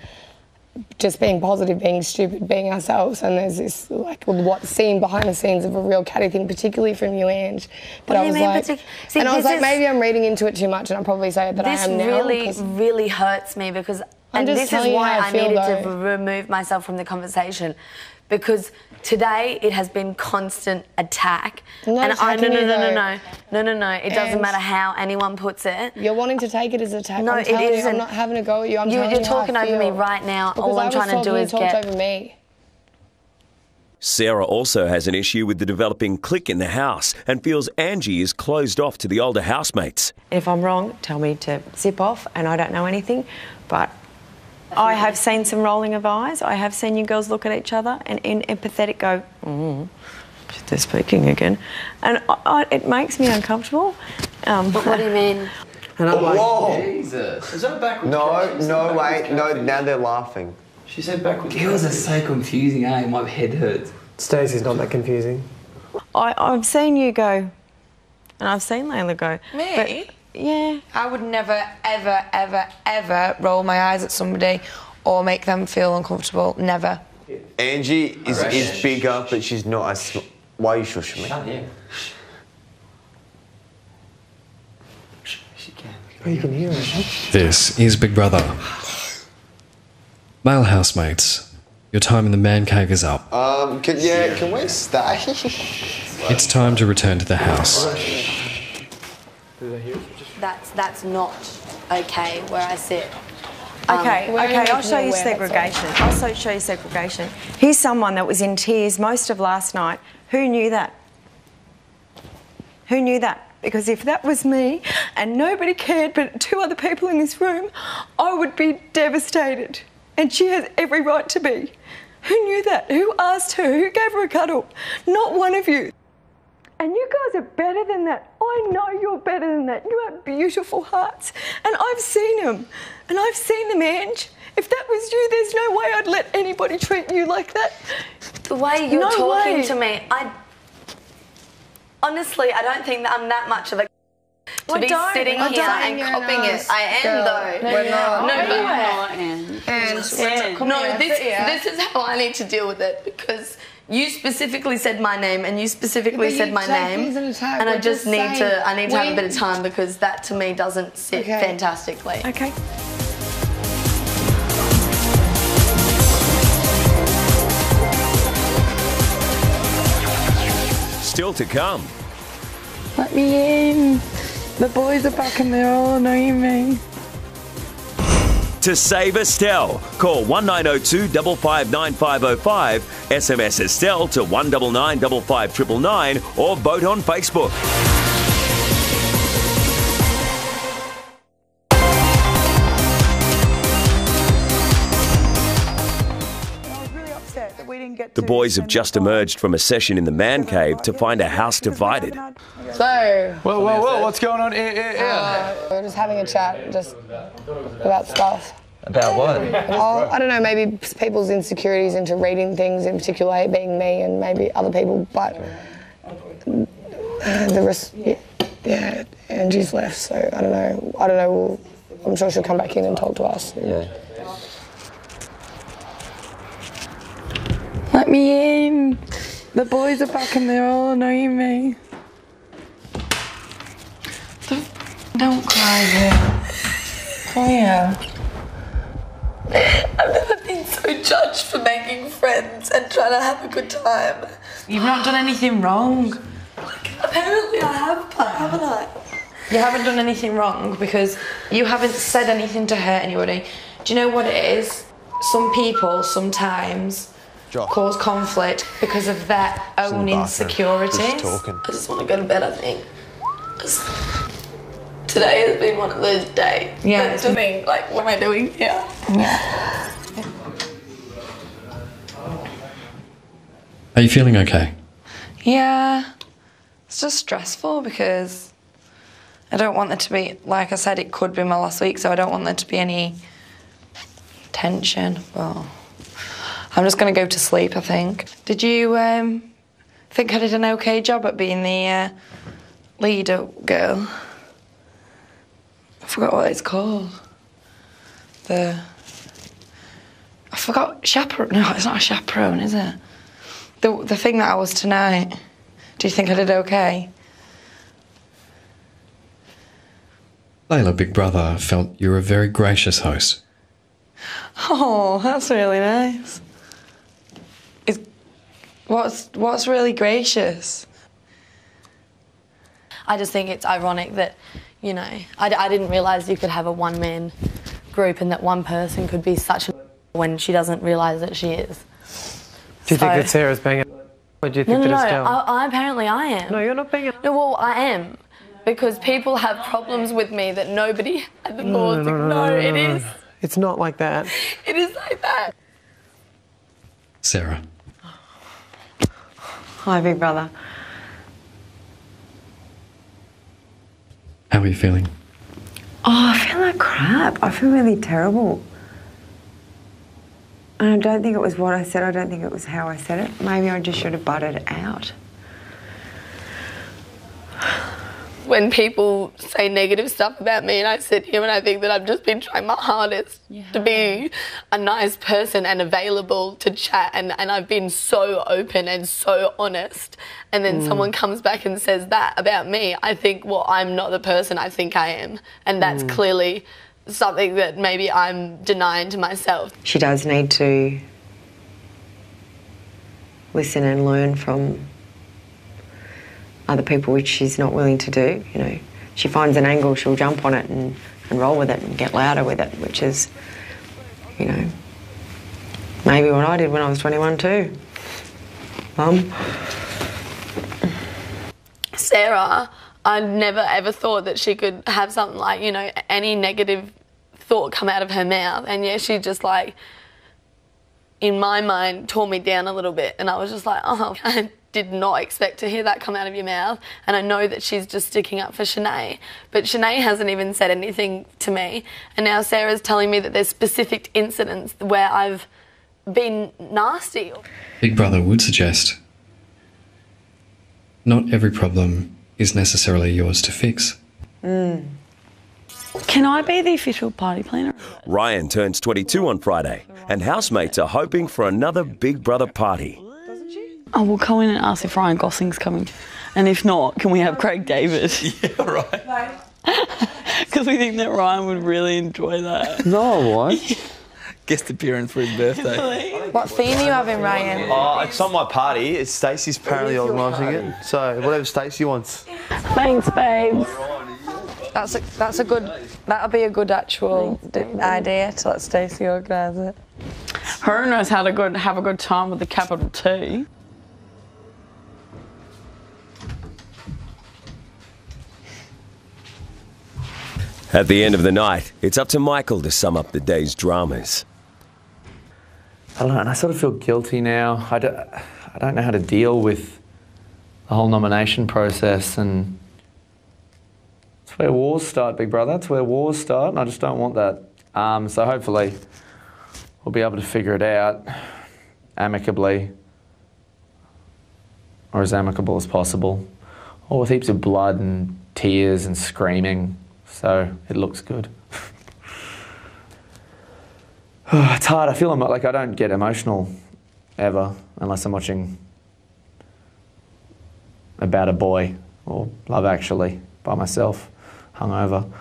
S8: just being positive, being stupid, being ourselves, and there's this like what's seen behind the scenes of a real catty thing, particularly from you, Ange.
S2: What
S8: I was
S2: mean
S8: like,
S2: partic- See,
S8: and I was like,
S2: is-
S8: maybe I'm reading into it too much, and I probably say that I am now.
S2: really,
S8: 'cause-
S2: really really hurts me because,
S8: I'm
S2: and this is why
S8: I, feel,
S2: needed
S8: though.
S2: to remove myself from the conversation, because today it has been constant attack,
S8: I'm
S2: and I no no no no no no no no. It doesn't
S8: And-
S2: matter how anyone puts it.
S8: You're wanting to take it as an attack.
S2: No,
S8: I'm
S2: it
S8: telling you,
S2: isn't.
S8: I'm not having a go at you. I'm
S2: You-
S8: telling
S2: you're
S8: you
S2: talking over me right now.
S8: Because
S2: All
S8: I
S2: I'm trying to
S8: talking,
S2: do
S8: you
S2: is
S8: talked
S2: get-
S8: over me.
S1: Sarah also has an issue with the developing clique in the house and feels Angie is closed off to the older housemates.
S9: If I'm wrong, tell me to zip off and I don't know anything. But I have seen some rolling of eyes. I have seen you girls look at each other and in empathetic go, mm, they're speaking again. And I, I, it makes me uncomfortable. Um,
S2: But what do you mean? *laughs*
S14: And I'm like,
S19: Whoa.
S6: Jesus.
S19: Is that a backwards No, no, wait, no, now they're laughing.
S6: She said backwards. Girls are so confusing, eh? My head hurts.
S14: Stacey's not that confusing.
S9: I, I've seen you go, and I've seen Layla go.
S10: Me?
S9: Yeah.
S10: I would never, ever, ever, ever roll my eyes at somebody or make them feel uncomfortable. Never.
S19: Angie is,
S10: Alright.
S19: is bigger, but she's not as. Sm- Why are you shushing me?
S5: Can't hear.
S14: Oh, you can hear it.
S4: This is Big Brother. Male housemates, your time in the man cave is up.
S19: Um, can, yeah, can we stay?
S4: It's time to return to the house.
S2: That's that's not okay where I sit. Um,
S9: Okay, okay, I'll show
S2: you
S9: you
S2: aware, that's all.
S9: segregation. I'll so- show you segregation. Here's someone that was in tears most of last night. Who knew that? Who knew that? Because if that was me and nobody cared but two other people in this room, I would be devastated. And she has every right to be. Who knew that? Who asked her? Who gave her a cuddle? Not one of you. And you guys are better than that. I know you're better than that. You have beautiful hearts. And I've seen them. And I've seen them, Ange. If that was you, there's no way I'd let anybody treat you like that.
S2: The way you're
S9: No
S2: talking
S9: way.
S2: to me, I honestly, I don't think that I'm that much of a to
S9: I
S2: be
S9: don't.
S2: sitting
S9: I
S2: here and copying
S9: nice
S2: it. I am
S9: girl.
S2: though.
S9: We're not.
S2: No,
S9: No,
S2: but
S9: you're not, Anne.
S2: And
S9: Come
S2: no, this
S9: sit
S2: this is how I need to deal with it because you specifically said my name and you specifically
S8: But you
S2: said my name,
S8: things in a tag.
S2: and I
S8: We're
S2: just
S8: just
S2: need to I need to have a bit of time because that to me doesn't sit
S8: Okay.
S2: fantastically.
S9: Okay.
S1: Still to come.
S3: Let me in. The boys are back and they're all annoying me.
S1: To save Estelle, call 1902 559 SMS Estelle to 199 559 or vote on Facebook.
S3: Upset that we didn't get
S1: The boys have just emerged from a session in the man cave to find a house divided.
S8: So.
S15: Whoa, whoa, whoa, what's going on here? here, here?
S8: Uh, we're just having a chat, just about stuff.
S15: About what?
S8: Oh, I don't know, maybe people's insecurities into reading things, in particular, being me and maybe other people, but uh, the rest, yeah, yeah, Angie's left, so I don't know. I don't know. We'll, I'm sure she'll come back in and talk to us.
S19: Yeah.
S3: Let me in. The boys are back and they're all annoying me. Don't cry there. Oh yeah.
S2: I've never been so judged for making friends and trying to have a good time.
S16: You've not done anything wrong.
S2: Apparently I have, but haven't I?
S11: You haven't done anything wrong because you haven't said anything to hurt anybody. Do you know what it is? Some people sometimes cause conflict because of their own insecurities.
S2: I just want to go to bed, I think. 'Cause Today has been one of those days.
S11: Yeah.
S2: And to think, like, what am I doing here?
S4: Are you feeling okay?
S11: Yeah, it's just stressful because I don't want there to be, like I said, it could be my last week, so I don't want there to be any tension. Well, I'm just going to go to sleep, I think. Did you um, think I did an okay job at being the uh, leader girl? I forgot what it's called. The. I forgot chaperone. No, it's not a chaperone, is it? The the thing that I was tonight. Do you think I did okay?
S4: Layla, Big Brother, felt you were a very gracious host.
S11: Oh, that's really nice. Is what's what's really gracious?
S14: I just think it's ironic that, you know, I, I didn't realise you could have a one man group and that one person could be such a when she doesn't realise that she is.
S21: Do you think that Sarah's being a or do you
S14: No,
S21: think
S14: no, no.
S21: that Estelle?
S14: I, I apparently I am. No,
S21: you're not being. A...
S14: No, well, I am because people have problems with me that nobody had the balls to. No, it is.
S21: It's not like that. *laughs*
S14: It is like that.
S4: Sarah.
S9: Hi, big brother.
S4: How are you feeling?
S9: Oh, I feel like crap. I feel really terrible. And I don't think it was what I said. I don't think it was how I said it. Maybe I just should have butted out.
S2: When people say negative stuff about me, and I sit here and I think that I've just been trying my hardest to be a nice person and available to chat, and, and I've been so open and so honest. And then
S23: Mm.
S2: someone comes back and says that about me, I think, well, I'm not the person I think I am. And that's
S9: Mm.
S2: clearly something that maybe I'm denying to myself.
S9: She does need to listen and learn from other people, which she's not willing to do. You know, she finds an angle, she'll jump on it and, and roll with it and get louder with it, which is, you know, maybe what I did when I was 21 too. Mum.
S2: Sarah, I never ever thought that she could have something like, you know, any negative thought come out of her mouth. And yeah, she just like, in my mind, tore me down a little bit. And I was just like, oh, *laughs* did not expect to hear that come out of your mouth. And I know that she's just sticking up for Shanae. But Shanae hasn't even said anything to me. And now Sarah's telling me that there's specific incidents where I've been nasty.
S4: Big Brother would suggest not every problem is necessarily yours to fix.
S24: Mm. Can I be the official party planner?
S1: Ryan turns 22 on Friday, and housemates are hoping for another Big Brother party.
S24: Oh, I will go in and ask if Ryan Gosling's coming. And if not, can we have Craig David? *laughs*
S7: Yeah, right. *laughs*
S24: Because we think that Ryan would really enjoy that. *laughs*
S7: No, why? Guest appearance for his birthday.
S11: What theme are you having, Ryan?
S7: Oh, it's not my party. It's Stacey's apparently organising it. So whatever Stacey wants.
S24: Thanks, babes.
S11: That's a, that's a good. That'll be a good actual d- idea to let Stacey organise it.
S24: Her knows how to good have a good time with the capital T.
S1: At the end of the night, it's up to Michael to sum up the day's dramas.
S15: I don't know, and I sort of feel guilty now. I don't, I don't know how to deal with the whole nomination process, and it's where wars start, big brother. It's where wars start, and I just don't want that. Um, so hopefully, we'll be able to figure it out amicably, or as amicable as possible, or with heaps of blood and tears and screaming. So it looks good. *sighs* it's hard. I feel like I don't get emotional ever unless I'm watching about a boy or Love Actually by myself, hungover.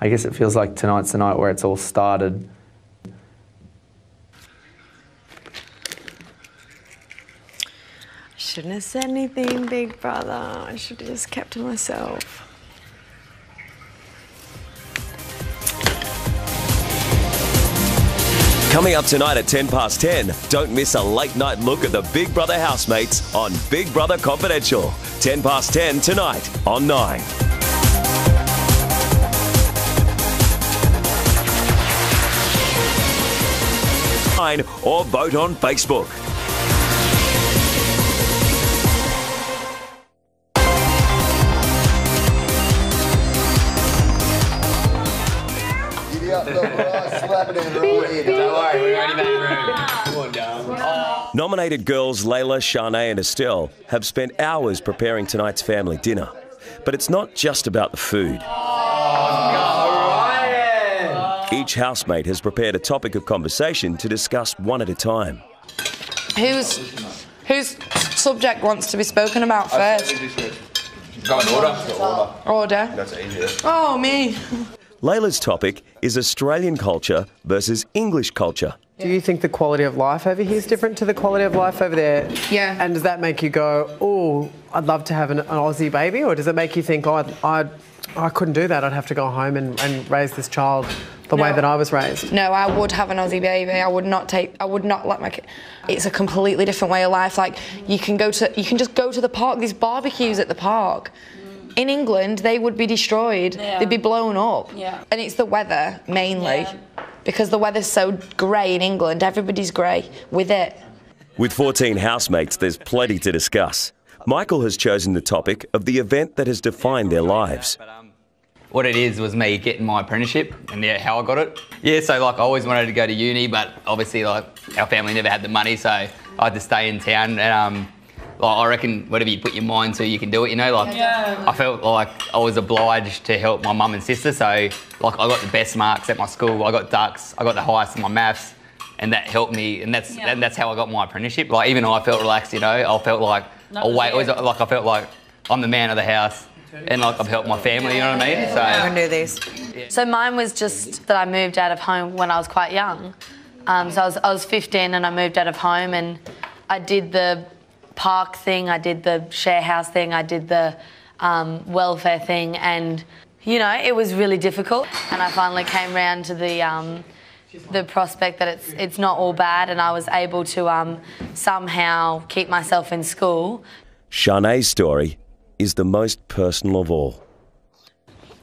S15: I guess it feels like tonight's the night where it's all started.
S9: I shouldn't have said anything, big brother. I should have just kept to myself.
S1: Coming up tonight at 10 past 10, don't miss a late night look at the Big Brother housemates on Big Brother Confidential. 10 past 10 tonight on 9. Nine or vote on Facebook. Nominated girls Layla, Shanae, and Estelle have spent hours preparing tonight's family dinner. But it's not just about the food. Each housemate has prepared a topic of conversation to discuss one at a time.
S11: Whose whose subject wants to be spoken about first?
S18: Go in order.
S11: Order.
S18: That's easier.
S11: Oh me.
S1: Layla's topic is Australian culture versus English culture.
S14: Do you think the quality of life over here is different to the quality of life over there?
S11: Yeah.
S14: And does that make you go, oh, I'd love to have an, an Aussie baby? Or does it make you think, oh, I'd, I'd, I couldn't do that. I'd have to go home and, and raise this child the way that I was raised?
S11: No, I would have an Aussie baby. I would not take. I would not let my. kid. It's a completely different way of life. Like you can go to. You can just go to the park. These barbecues at the park. In England, they would be destroyed.
S20: Yeah.
S11: They'd be blown up.
S20: Yeah.
S11: And it's the weather mainly, because the weather's so grey in England. Everybody's grey with it.
S1: With 14 housemates, there's plenty to discuss. Michael has chosen the topic of the event that has defined their lives.
S18: What it is was me getting my apprenticeship and yeah, how I got it. Yeah, so like I always wanted to go to uni, but obviously like our family never had the money, so I had to stay in town. And um, like I reckon whatever you put your mind to, you can do it. You know, like
S20: Yeah.
S18: I felt like I was obliged to help my mum and sister. So like I got the best marks at my school. I got dux. I got the highest in my maths, and that helped me. And that's and that's how I got my apprenticeship. Like even though I felt relaxed. You know, I felt like
S20: That
S18: oh wait, always like I felt like I'm the man of the house. And like I've helped my family, you know what I mean? So
S2: I can do this. So mine was just that I moved out of home when I was quite young. Um, so I was, I was 15 and I moved out of home and I did the park thing, I did the share house thing, I did the um, welfare thing, and you know it was really difficult. And I finally came round to the um, the prospect that it's it's not all bad, and I was able to um, somehow keep myself in school.
S1: Shanae's story is the most personal of all.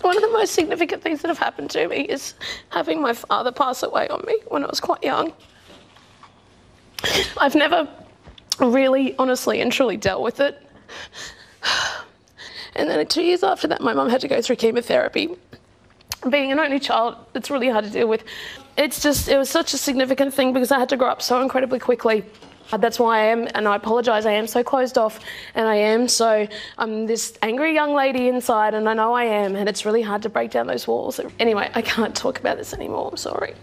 S20: One of the most significant things that have happened to me is having my father pass away on me when I was quite young. I've never really, honestly, and truly dealt with it. And then two years after that, my mum had to go through chemotherapy. Being an only child, it's really hard to deal with. It's just, it was such a significant thing because I had to grow up so incredibly quickly. That's why I am, and I apologise, I am so closed off, and I am so, I'm this angry young lady inside, and I know I am, and it's really hard to break down those walls. Anyway, I can't talk about this anymore, I'm sorry.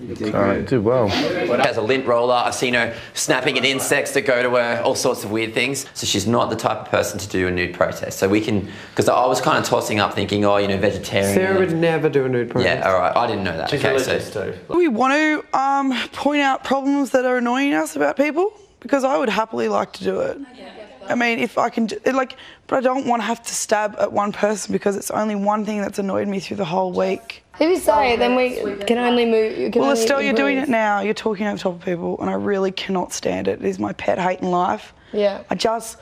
S7: All right, do well.
S5: Has a lint roller. I've seen her snapping at insects that go to her, all sorts of weird things. So she's not the type of person to do a nude protest. So we can, because I was kind of tossing up, thinking, oh, you know, vegetarian.
S14: Sarah would never do a nude protest.
S5: Yeah, all right. I didn't know that.
S14: She's
S5: okay,
S14: religious
S5: so
S3: We want to um, point out problems that are annoying us about people because I would happily like to do it. I mean, if I can, do, it, like, but I don't want to have to stab at one person because it's only one thing that's annoyed me through the whole week.
S8: If you say it, then we can only move. Can
S3: Well,
S8: only
S3: Estelle, you're doing it now. You're talking over top of people, and I really cannot stand it. It is my pet hate in life.
S8: Yeah.
S3: I just,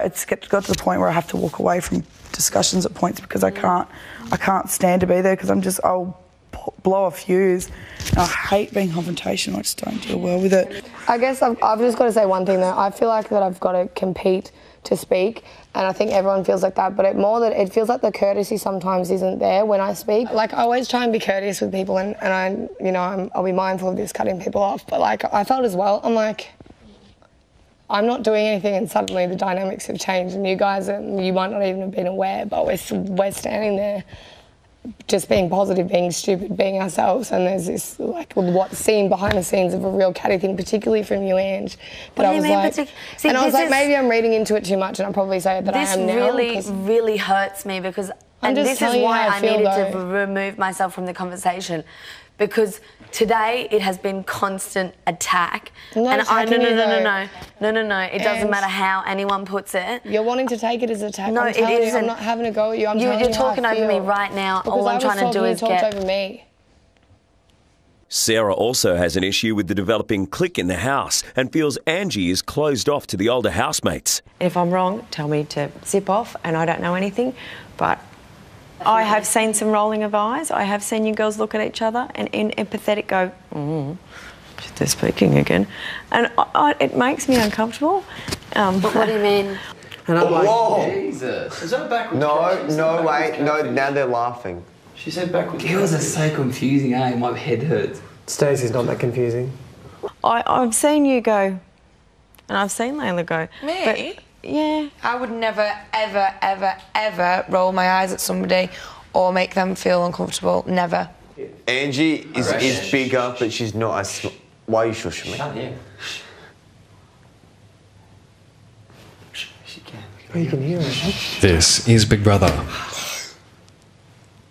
S3: it's get- got to the point where I have to walk away from discussions at points because I can't, I can't stand to be there because I'm just, I'll p- blow a fuse. And I hate being confrontational. I just don't deal well with it.
S8: I guess I've, I've just got to say one thing though. I feel like that I've got to compete to speak, and I think everyone feels like that. But it more that it feels like the courtesy sometimes isn't there when I speak. Like I always try and be courteous with people, and, and I, you know, I'm, I'll be mindful of this cutting people off. But like I felt as well. I'm like. I'm not doing anything, and suddenly the dynamics have changed, and you guys, are, you might not even have been aware, but we're, we're standing there just being positive, being stupid, being ourselves, and there's this like what's seen behind the scenes of a real catty thing, particularly from you, Ange. But
S2: What
S8: I was
S2: mean
S8: like,
S2: partic- See,
S8: and I was like,
S2: is-
S8: maybe I'm reading into it too much, and I probably say that I am now.
S2: really,
S8: 'cause-
S2: really really hurts me because,
S8: I'm
S2: and
S8: just
S2: this is why
S8: I
S2: I needed to remove myself from the conversation, because today it has been constant attack,
S8: I'm
S2: and I no no no no no no no no. It doesn't
S8: And-
S2: matter how anyone puts it.
S8: You're wanting to take it as an attack.
S2: No,
S8: I'm
S2: it
S8: telling you,
S2: isn't.
S8: I'm not having a go at you. I'm
S2: You-
S8: telling
S2: you're
S8: you how I
S2: talking over me right now.
S8: Because
S2: All
S8: I
S2: I'm trying to do is get-
S8: over me.
S1: Sarah also has an issue with the developing clique in the house and feels Angie is closed off to the older housemates.
S9: If I'm wrong, tell me to zip off and I don't know anything. But I have seen some rolling of eyes. I have seen you girls look at each other and in empathetic go, mm, they're speaking again. And I, I, it makes me uncomfortable. Um,
S11: But what do you mean?
S14: And I'm like,
S19: Whoa.
S7: Jesus. Is that a backwards
S19: No,
S7: caption?
S19: no, wait, no. Now they're laughing.
S7: She said backwards.
S18: Girls are so confusing, eh? My head hurts.
S14: Stacey's not that confusing.
S9: I, I've seen you go, and I've seen Layla go.
S11: Me?
S9: But, yeah.
S11: I would never, ever, ever, ever roll my eyes at somebody or make them feel uncomfortable. Never.
S19: Angie is,
S11: Alright.
S19: is bigger, but she's not as. Sm- Why are you shushing me?
S14: Oh, you can hear her.
S4: This is Big Brother.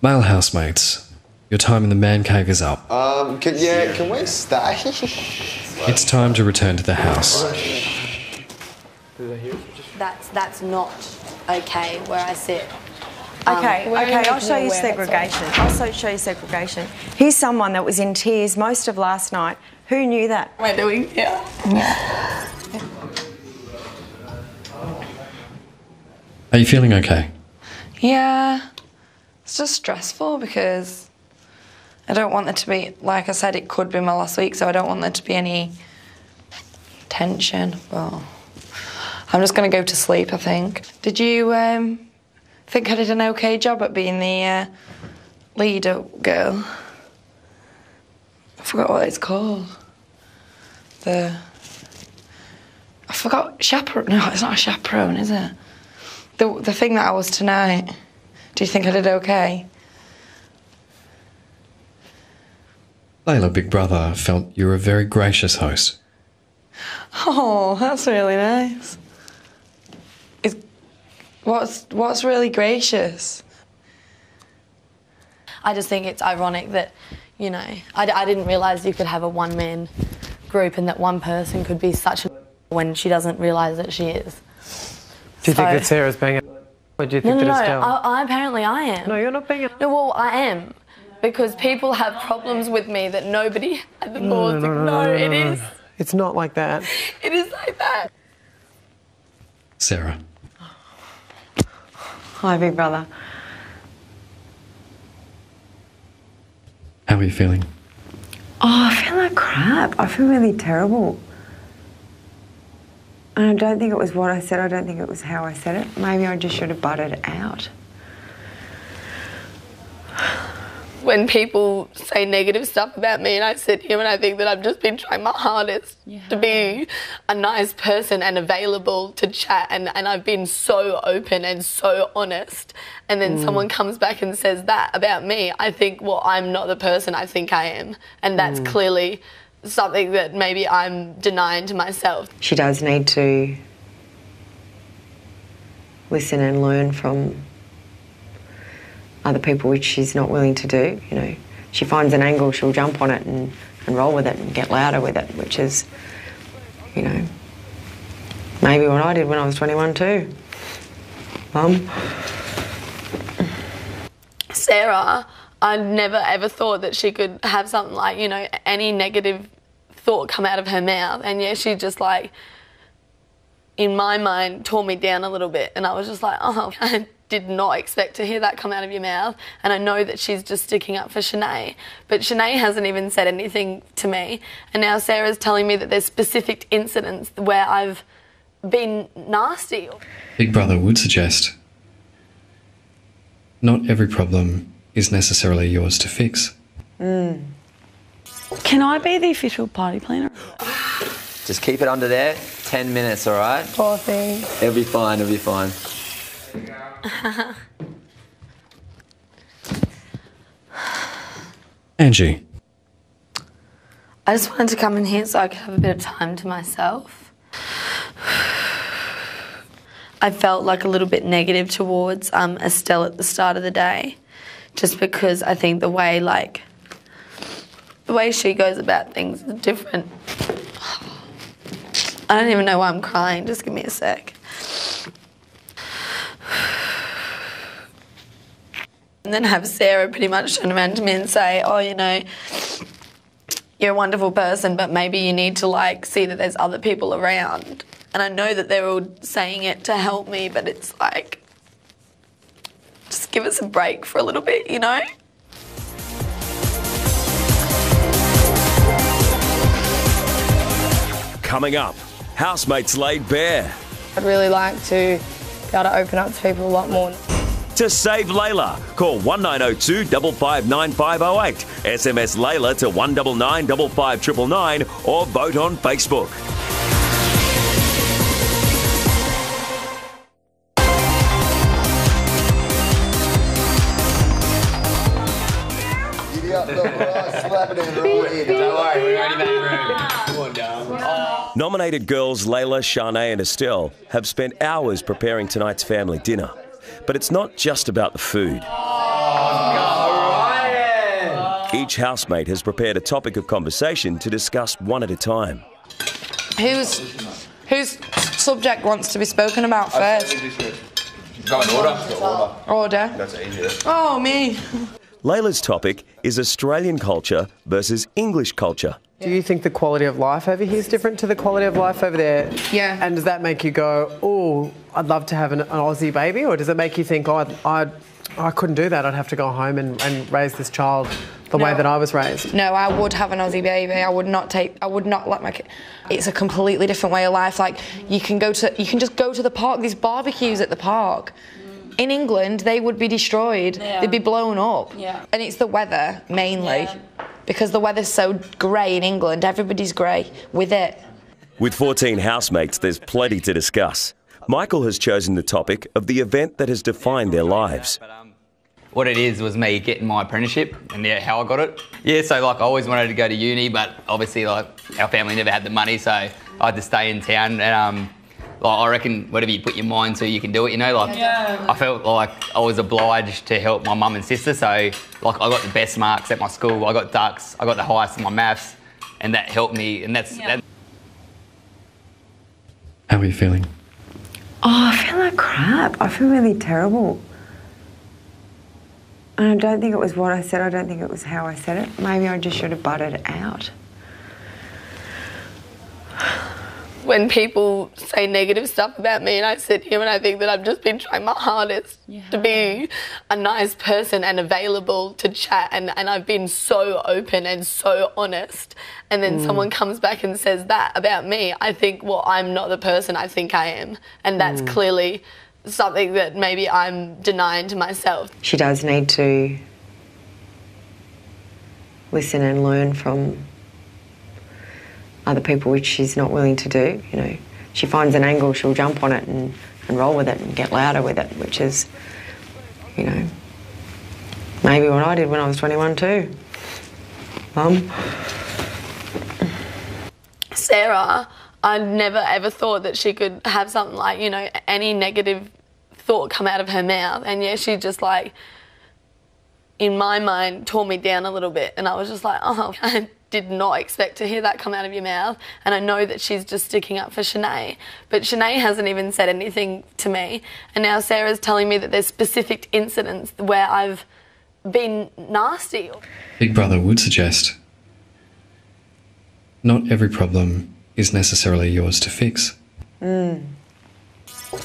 S4: Male housemates, your time in the man cave is up.
S19: Um, can, yeah, can we stay?
S4: It's time to return to the house.
S11: That's that's not okay where I sit. Um,
S9: Okay,
S11: we're
S9: okay, I'll show you
S11: aware, that's all.
S9: segregation. I'll so- show you segregation. Here's someone that was in tears most of last night. Who knew that?
S10: We're doing here.
S4: Are you feeling okay?
S11: Yeah, it's just stressful because I don't want there to be, like I said, it could be my last week, so I don't want there to be any tension. Well, I'm just going to go to sleep, I think. Did you um, think I did an okay job at being the uh, leader girl? I forgot what it's called. The. I forgot chaperone. No, it's not a chaperone, is it? The the thing that I was tonight. Do you think I did okay?
S4: Layla, Big Brother, felt you were a very gracious host.
S11: Oh, that's really nice. Is what's what's really gracious?
S2: I just think it's ironic that, you know, I, I didn't realise you could have a one man group and that one person could be such a when she doesn't realise that she is.
S14: Do you think
S2: So-
S14: that Sarah's being a or do you
S2: No,
S14: think
S2: no, no.
S14: that Estelle?
S2: I, I apparently I am.
S14: No, you're not being a.
S2: No, well, I am. Because people have problems with me that nobody at the board. No, no, it
S14: no,
S2: is.
S14: It's not like that. *laughs*
S2: It is like that.
S4: Sarah.
S9: Hi, Big Brother.
S4: How are you feeling?
S9: Oh, I feel like crap. I feel really terrible. And I don't think it was what I said. I don't think it was how I said it. Maybe I just should have butted out.
S20: When people say negative stuff about me and I sit here and I think that I've just been trying my hardest to be a nice person and available to chat and, and I've been so open and so honest and then
S21: Mm.
S20: someone comes back and says that about me, I think, well, I'm not the person I think I am. And that's
S9: Mm.
S20: clearly something that maybe I'm denying to myself.
S9: She does need to listen and learn from other people, which she's not willing to do. You know, she finds an angle, she'll jump on it and, and roll with it and get louder with it, which is, you know, maybe what I did when I was 21 too. Mum.
S20: Sarah, I never ever thought that she could have something like, you know, any negative thought come out of her mouth. And yeah, she just like, in my mind, tore me down a little bit. And I was just like, oh, *laughs* did not expect to hear that come out of your mouth. And I know that she's just sticking up for Shanae. But Shanae hasn't even said anything to me. And now Sarah's telling me that there's specific incidents where I've been nasty.
S4: Big Brother would suggest not every problem is necessarily yours to fix.
S24: Mm. Can I be the official party planner?
S5: Just keep it under there. 10 minutes, all right?
S24: Poor thing.
S5: It'll be fine, it'll be fine. *laughs*
S4: Angie,
S2: I just wanted to come in here so I could have a bit of time to myself. I felt like a little bit negative towards um, Estelle at the start of the day, just because I think the way like the way she goes about things is different. I don't even know why I'm crying. Just give me a sec. And then have Sarah pretty much turn around to me and say, "Oh, you know,
S11: you're a wonderful person, but maybe you need to like see that there's other people around. And I know that they're all saying it to help me, but it's like, just give us a break for a little bit, you know?
S1: Coming up, housemates laid bare.
S8: I'd really like to be able to open up to people a lot more.
S1: To save Layla, call 1902 559508, SMS Layla to 199 55999 or vote on Facebook. Nominated girls Layla, Shanae, and Estelle have spent hours preparing tonight's family dinner. But it's not just about the food. Each housemate has prepared a topic of conversation to discuss one at a time.
S11: Whose whose subject wants to be spoken about first?
S18: Go in order.
S11: Order.
S18: That's easier.
S11: Oh, me.
S1: Layla's topic is Australian culture versus English culture.
S14: Do you think the quality of life over here is different to the quality of life over there?
S11: Yeah.
S14: And does that make you go, oh, I'd love to have an, an Aussie baby? Or does it make you think, oh, I'd, I'd, I couldn't do that. I'd have to go home and, and raise this child the way that I was raised?
S11: No, I would have an Aussie baby. I would not take. I would not let my. kid. It's a completely different way of life. Like you can go to. You can just go to the park. These barbecues at the park. In England, they would be destroyed.
S20: Yeah.
S11: They'd be blown up.
S20: Yeah.
S11: And it's the weather mainly, because the weather's so grey in England. Everybody's grey with it.
S1: With 14 housemates, there's plenty to discuss. Michael has chosen the topic of the event that has defined their lives.
S18: What it is was me getting my apprenticeship and yeah, how I got it. Yeah, so like I always wanted to go to uni, but obviously like our family never had the money, so I had to stay in town. And um, like I reckon whatever you put your mind to, you can do it. You know, like
S20: Yeah.
S18: I felt like I was obliged to help my mum and sister. So like I got the best marks at my school. I got dux. I got the highest in my maths, and that helped me. And that's that.
S4: How are you feeling?
S9: Oh, I feel like crap. I feel really terrible. And I don't think it was what I said. I don't think it was how I said it. Maybe I just should have butted it out.
S11: When people say negative stuff about me, and I sit here and I think that I've just been trying my hardest to be a nice person and available to chat, and, and I've been so open and so honest. And then
S21: Mm.
S11: someone comes back and says that about me, I think, well, I'm not the person I think I am. And that's
S9: Mm.
S11: clearly something that maybe I'm denying to myself.
S9: She does need to listen and learn from other people, which she's not willing to do. You know, she finds an angle, she'll jump on it and, and roll with it and get louder with it, which is, you know, maybe what I did when I was 21 too. Mum.
S11: Sarah, I never ever thought that she could have something like, you know, any negative thought come out of her mouth. And yeah, she just like, in my mind, tore me down a little bit. And I was just like, *laughs* oh, I did not expect to hear that come out of your mouth. And I know that she's just sticking up for Shanae. But Shanae hasn't even said anything to me. And now Sarah's telling me that there's specific incidents where I've been nasty.
S4: Big Brother would suggest not every problem is necessarily yours to fix.
S24: Mm.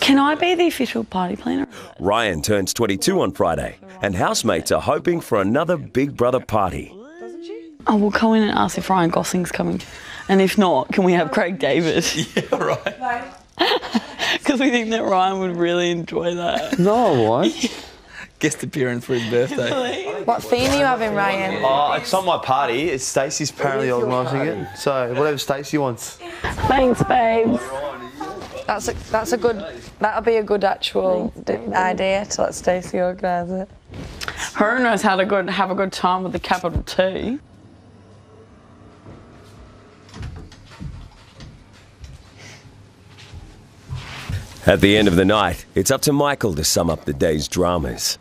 S24: Can I be the official party planner?
S1: Ryan turns 22 on Friday, and housemates are hoping for another Big Brother party.
S24: I will go in and ask if Ryan Gosling's coming. And if not, can we have Craig David? *laughs*
S18: Yeah, right. *laughs*
S24: Because we think that Ryan would really enjoy that. *laughs*
S7: No, why? Guest appearance for his birthday.
S11: What theme are you having, Ryan?
S7: Oh, it's not my party. It's Stacey's apparently organising it. So whatever Stacey wants.
S11: Thanks, babes. That's a, that's a good, that'll be a good actual d- idea to let Stacey organise it.
S24: Her knows how to go, have a good time with the capital T.
S1: At the end of the night, it's up to Michael to sum up the day's dramas.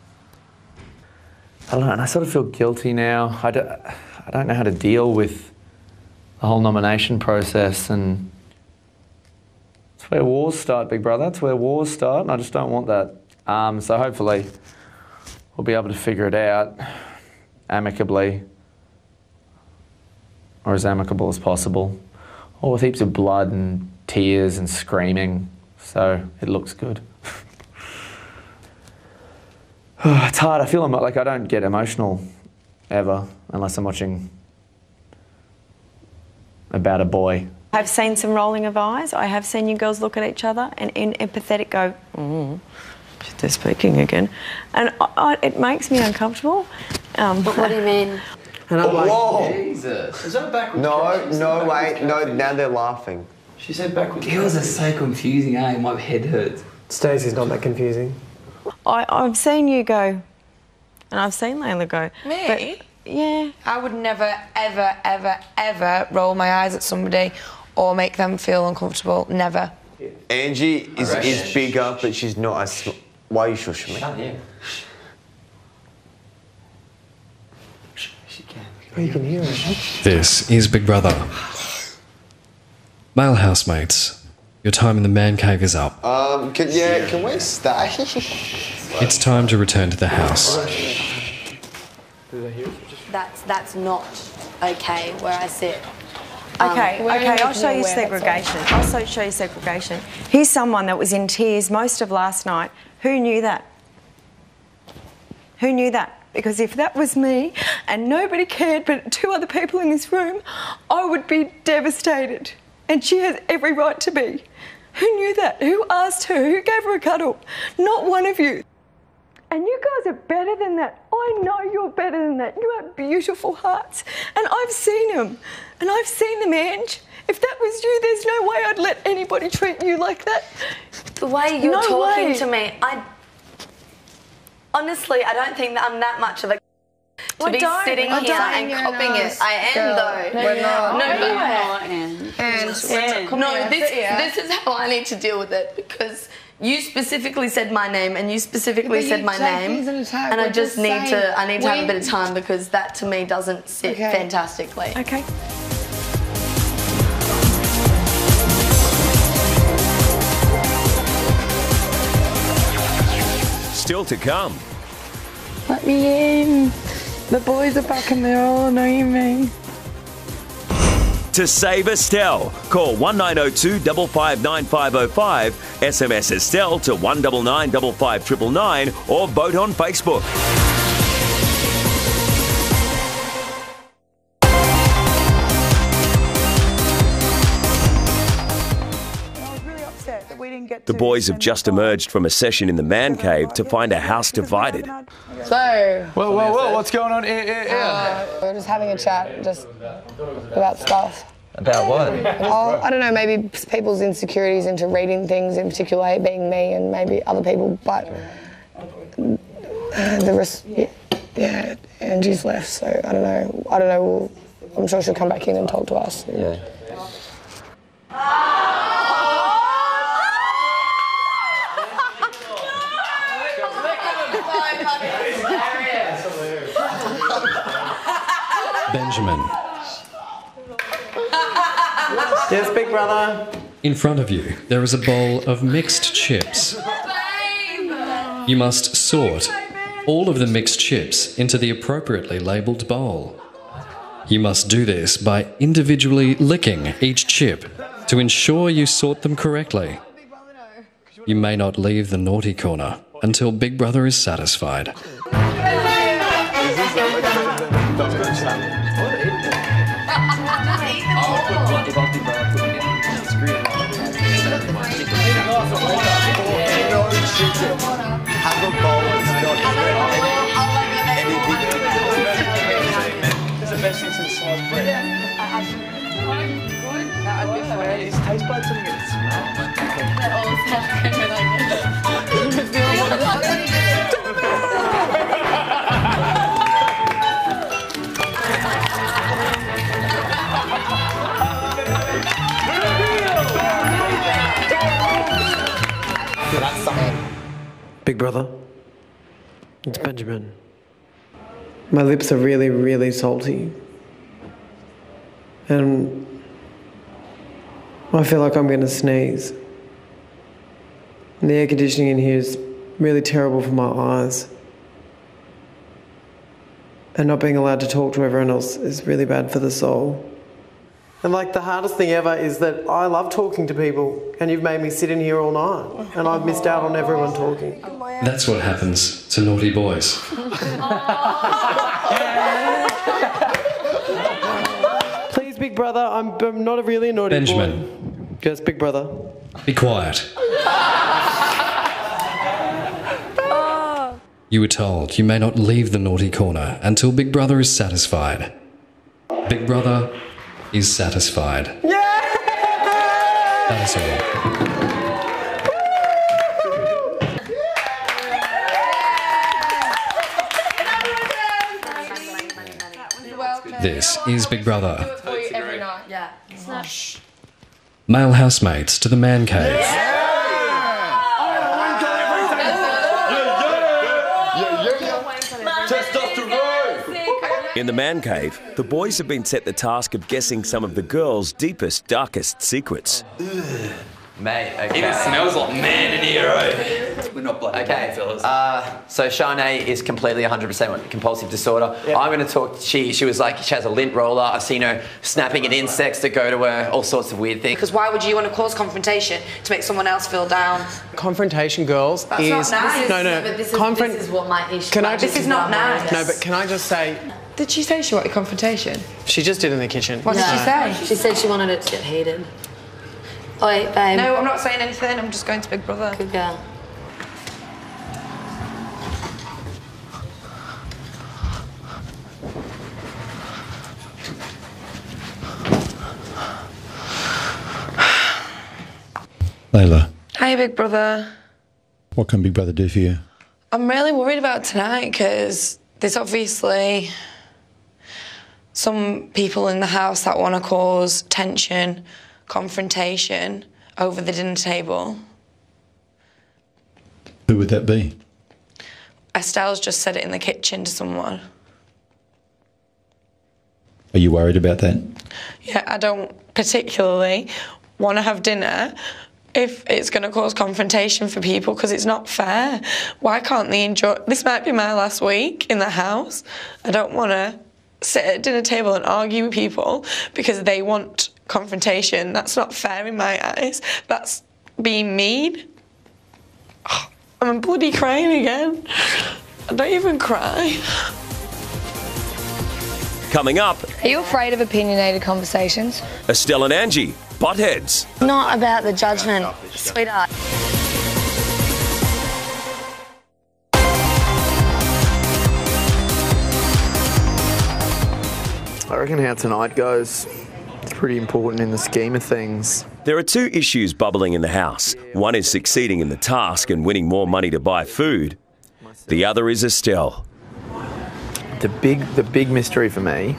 S15: I don't know, and I sort of feel guilty now. I don't, I don't know how to deal with the whole nomination process, and it's where wars start, Big Brother. It's where wars start, and I just don't want that. Um, so hopefully, we'll be able to figure it out amicably. or as amicable as possible, or with heaps of blood and tears and screaming, so it looks good. *sighs* it's hard. I feel emo- like I don't get emotional ever unless I'm watching about a boy.
S9: I've seen some rolling of eyes. I have seen you girls look at each other and in empathetic go, mm, they're speaking again. And I, I, it makes me uncomfortable. Um,
S2: But what do you mean?
S14: And I'm like,
S19: Whoa.
S7: Jesus. Is that a backwards
S19: No, no, wait, no, now they're laughing.
S7: She said backwards.
S18: Girls are so confusing, eh? My head hurts.
S14: Stacey's not that confusing.
S9: I, I've seen you go, and I've seen Layla go.
S11: Me?
S9: But, yeah.
S11: I would never, ever, ever, ever roll my eyes at somebody or make them feel uncomfortable. Never.
S19: Angie is,
S11: Alright.
S19: is bigger, but she's not as. Sm- Why are you shushing me?
S14: Oh, you can hear it.
S4: This is Big Brother. Male housemates, your time in the man cave is up.
S19: Um, can, yeah, can we stay? *laughs*
S4: It's time to return to the house.
S2: That's that's not okay where I sit. Um,
S9: Okay,
S2: where
S9: okay, I'll show you
S2: know where, that's all.
S9: segregation. I'll so- show you segregation. Here's someone that was in tears most of last night. Who knew that? Who knew that? Because if that was me and nobody cared but two other people in this room, I would be devastated. And she has every right to be. Who knew that? Who asked her? Who gave her a cuddle? Not one of you. And you guys are better than that. I know you're better than that. You have beautiful hearts. And I've seen them. And I've seen them, Ange. If that was you, there's no way I'd let anybody treat you like that.
S2: The way you're
S9: No
S2: talking
S9: way.
S2: to me, I honestly, I don't think that I'm that much of a to
S9: I
S2: be
S9: don't.
S2: sitting
S9: I
S2: here and copying it. I am
S9: girl.
S2: though.
S9: We're not.
S2: No,
S9: No,
S2: but
S9: you're not,
S2: And no, this
S9: sit
S2: this is how I need to deal with it because you specifically said my name and you specifically
S8: But
S2: said
S8: you
S2: my name,
S8: things in a tag,
S2: and I
S8: we're
S2: just
S8: just
S2: need to I need to have a bit of time because that to me doesn't sit
S8: Okay.
S2: fantastically.
S9: Okay.
S1: Still to come.
S16: Let me in. The boys are back and they're all annoying me.
S1: To save Estelle, call 1902 559505, SMS Estelle to 199 55999 or vote on Facebook. The boys have just emerged from a session in the man cave to find a house divided.
S8: So,
S7: Whoa, whoa, whoa, what's going on? Yeah, yeah,
S8: uh, we're just having a chat just about stuff.
S5: About what?
S8: Oh, I don't know, maybe people's insecurities into reading things, in particular being me and maybe other people, but uh, the rest, yeah, yeah, Angie's left, so I don't know. I don't know. We'll, I'm sure she'll come back in and talk to us.
S5: Yeah.
S4: Benjamin,
S14: Yes, big brother.
S4: in front of you, there is a bowl of mixed chips. You must sort all of the mixed chips into the appropriately labelled bowl. You must do this by individually licking each chip to ensure you sort them correctly. You may not leave the naughty corner until Big Brother is satisfied.
S19: Have a bowl
S17: It's the best thing since sliced bread. His taste buds doesn't get smell.
S14: Big brother. It's Benjamin. My lips are really, really salty. And I feel like I'm going to sneeze. And the air conditioning in here is really terrible for my eyes. And not being allowed to talk to everyone else is really bad for the soul.
S21: And like the hardest thing ever is that I love talking to people, and you've made me sit in here all night, and I've missed out on everyone talking.
S4: That's what happens to naughty boys. *laughs*
S21: Please, Big Brother, I'm, I'm not a really naughty
S4: Benjamin.
S21: boy. Yes, Big Brother.
S4: Be quiet. You were told you may not leave the naughty corner until Big Brother is satisfied. Big Brother is satisfied. That is all. This is Big Brother.
S8: Yeah.
S4: Male housemates to the man cave.
S1: In the man cave, the boys have been set the task of guessing some of the girls' deepest, darkest secrets.
S5: Mate, okay.
S18: Even smells like man in here, eh? We're not bloody
S5: Okay,
S18: fellas.
S5: uh, so Shanae is completely 100% compulsive disorder. I'm going to talk. She she was like she has a lint roller. I've seen her snapping at insects that go to her, all sorts of weird things.
S14: Because why would you want to cause confrontation to make someone else feel down?
S21: Confrontation, girls,
S14: That's
S21: is
S14: not nice.
S21: no, no.
S14: No, but this is-
S21: confront-
S14: this is what my issue-
S21: Can I
S14: this is not nice.
S21: No, but can I just say?
S11: Did she say she wanted confrontation?
S21: She just did in the kitchen.
S11: What did she say?
S2: She said she wanted it to get heated. Oi, babe.
S14: No, I'm not saying anything. I'm just going to Big Brother.
S2: Good girl.
S12: Layla,
S11: Hi, Big Brother.
S12: what can Big Brother do for you?
S11: I'm really worried about tonight because there's obviously some people in the house that want to cause tension, confrontation over the dinner table.
S12: Who would that be?
S11: Estelle's just said it in the kitchen to someone.
S12: Are you worried about that?
S11: Yeah, I don't particularly want to have dinner if it's going to cause confrontation for people because it's not fair. Why can't they enjoy? This might be my last week in the house. I don't want to sit at a dinner table and argue with people because they want confrontation. That's not fair in my eyes. That's being mean. *sighs* I'm bloody crying again. I don't even cry.
S1: Coming up,
S8: Are you afraid of opinionated conversations?
S1: Estelle and Angie, buttheads.
S2: Not about the judgment, sweetheart.
S6: I reckon how tonight goes. It's pretty important in the scheme of things.
S1: There are two issues bubbling in the house. One is succeeding in the task and winning more money to buy food. The other is Estelle.
S6: The big, the big mystery for me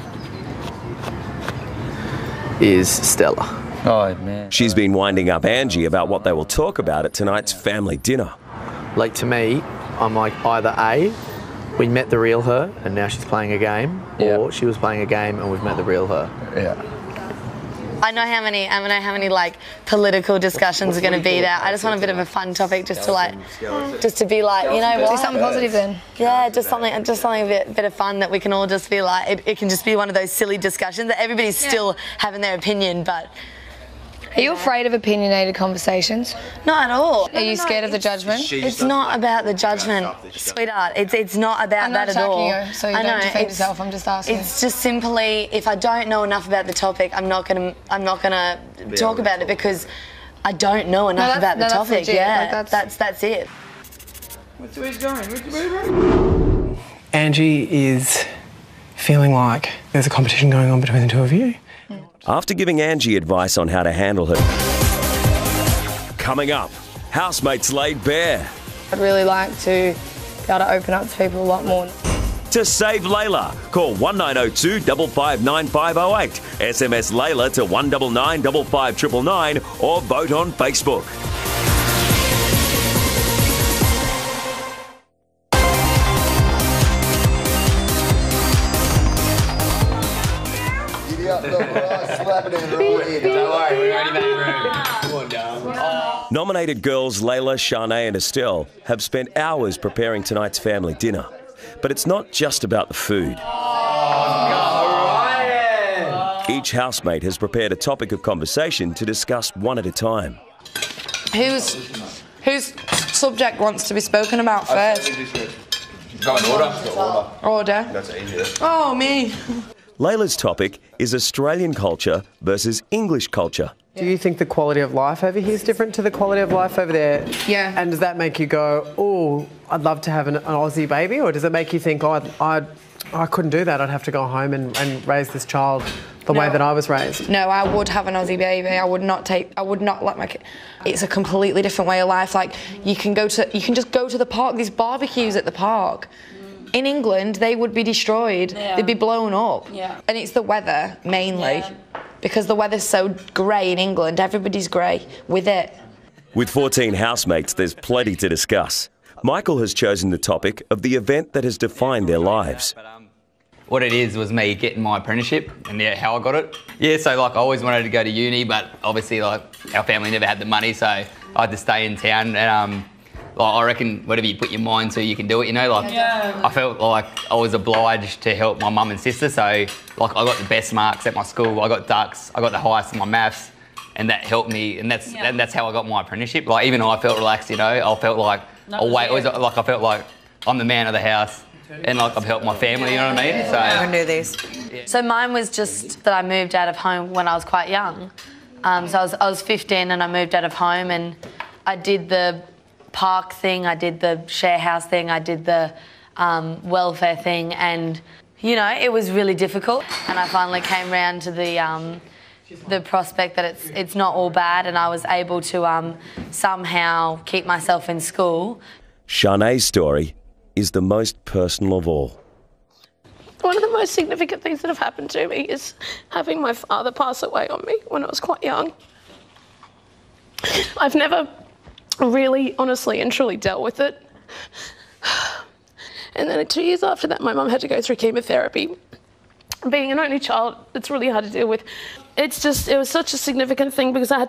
S6: is Stella.
S1: Oh, man. She's been winding up Angie about what they will talk about at tonight's family dinner.
S6: Like to me, I'm like either A, we met the real her and now she's playing a game, or she was playing a game and we've met the real her. Yeah.
S2: I know how many. I know how many like political discussions are going to be there. I just want a bit of a fun topic, just to like, just to be like, you know what?
S8: Do something positive then.
S2: Yeah, just something, just something a bit, bit of fun that we can all just be like. It, it can just be one of those silly discussions that everybody's still having their opinion, but.
S8: Are you afraid of opinionated conversations?
S2: Not at all.
S8: Are you scared of the judgment?
S2: It's not about the judgment, sweetheart. It's it's not about
S8: I'm not
S2: that at all.
S8: you, so you
S2: I
S8: don't
S2: know,
S8: defend yourself. I'm just asking.
S2: It's just simply if I don't know enough about the topic, I'm not gonna I'm not gonna talk about it because I don't know enough
S8: that's-
S2: about the
S8: no,
S2: topic.
S8: legit.
S2: Yeah,
S8: Like, that's-
S2: that's that's it.
S11: Which way is going? Which way
S21: Angie is feeling like there's a competition going on between the two of you.
S1: After giving Angie advice on how to handle her. Coming up, housemates laid bare.
S8: I'd really like to be able to open up to people a lot more.
S1: To save Layla, call 1902 559 SMS Layla to 199 559 or vote on Facebook. Nominated girls Layla, Shanae, and Estelle have spent hours preparing tonight's family dinner. But it's not just about the food. Each housemate has prepared a topic of conversation to discuss one at a time.
S11: Whose whose subject wants to be spoken about first?
S18: Go in order.
S11: Order.
S18: That's easier.
S11: Oh me.
S1: Layla's topic is Australian culture versus English culture.
S14: Do you think the quality of life over here is different to the quality of life over there?
S11: Yeah.
S14: And does that make you go, oh, I'd love to have an, an Aussie baby? Or does it make you think, oh, I'd, I'd, I couldn't do that. I'd have to go home and, and raise this child the way that I was raised?
S11: No, I would have an Aussie baby. I would not take. I would not let my. kid. It's a completely different way of life. Like you can go to. You can just go to the park. These barbecues at the park. In England, they would be destroyed.
S25: Yeah.
S11: They'd be blown up.
S25: Yeah.
S11: And it's the weather mainly, because the weather's so grey in England. Everybody's grey with it.
S1: With 14 housemates, there's plenty to discuss. Michael has chosen the topic of the event that has defined their lives.
S18: What it is was me getting my apprenticeship and yeah, how I got it. Yeah, so like I always wanted to go to uni, but obviously like our family never had the money, so I had to stay in town. And um, like I reckon whatever you put your mind to, you can do it. You know, like
S25: Yeah.
S18: I felt like I was obliged to help my mum and sister. So like I got the best marks at my school. I got dux. I got the highest in my maths, and that helped me. And that's and that's how I got my apprenticeship. Like even though I felt relaxed. You know, I felt like
S25: Not
S18: wait, always like I felt like I'm the man of the house. And like I've helped my family, you know what I mean? So
S2: I can do this. So mine was just that I moved out of home when I was quite young. Um, so I was, I was 15 and I moved out of home and I did the park thing, I did the share house thing, I did the um, welfare thing, and you know it was really difficult. And I finally came round to the um, the prospect that it's it's not all bad, and I was able to um, somehow keep myself in school.
S1: Shanae's story is the most personal of all.
S25: One of the most significant things that have happened to me is having my father pass away on me when I was quite young. I've never really, honestly, and truly dealt with it. And then two years after that, my mum had to go through chemotherapy. Being an only child, it's really hard to deal with. It's just, it was such a significant thing because I had to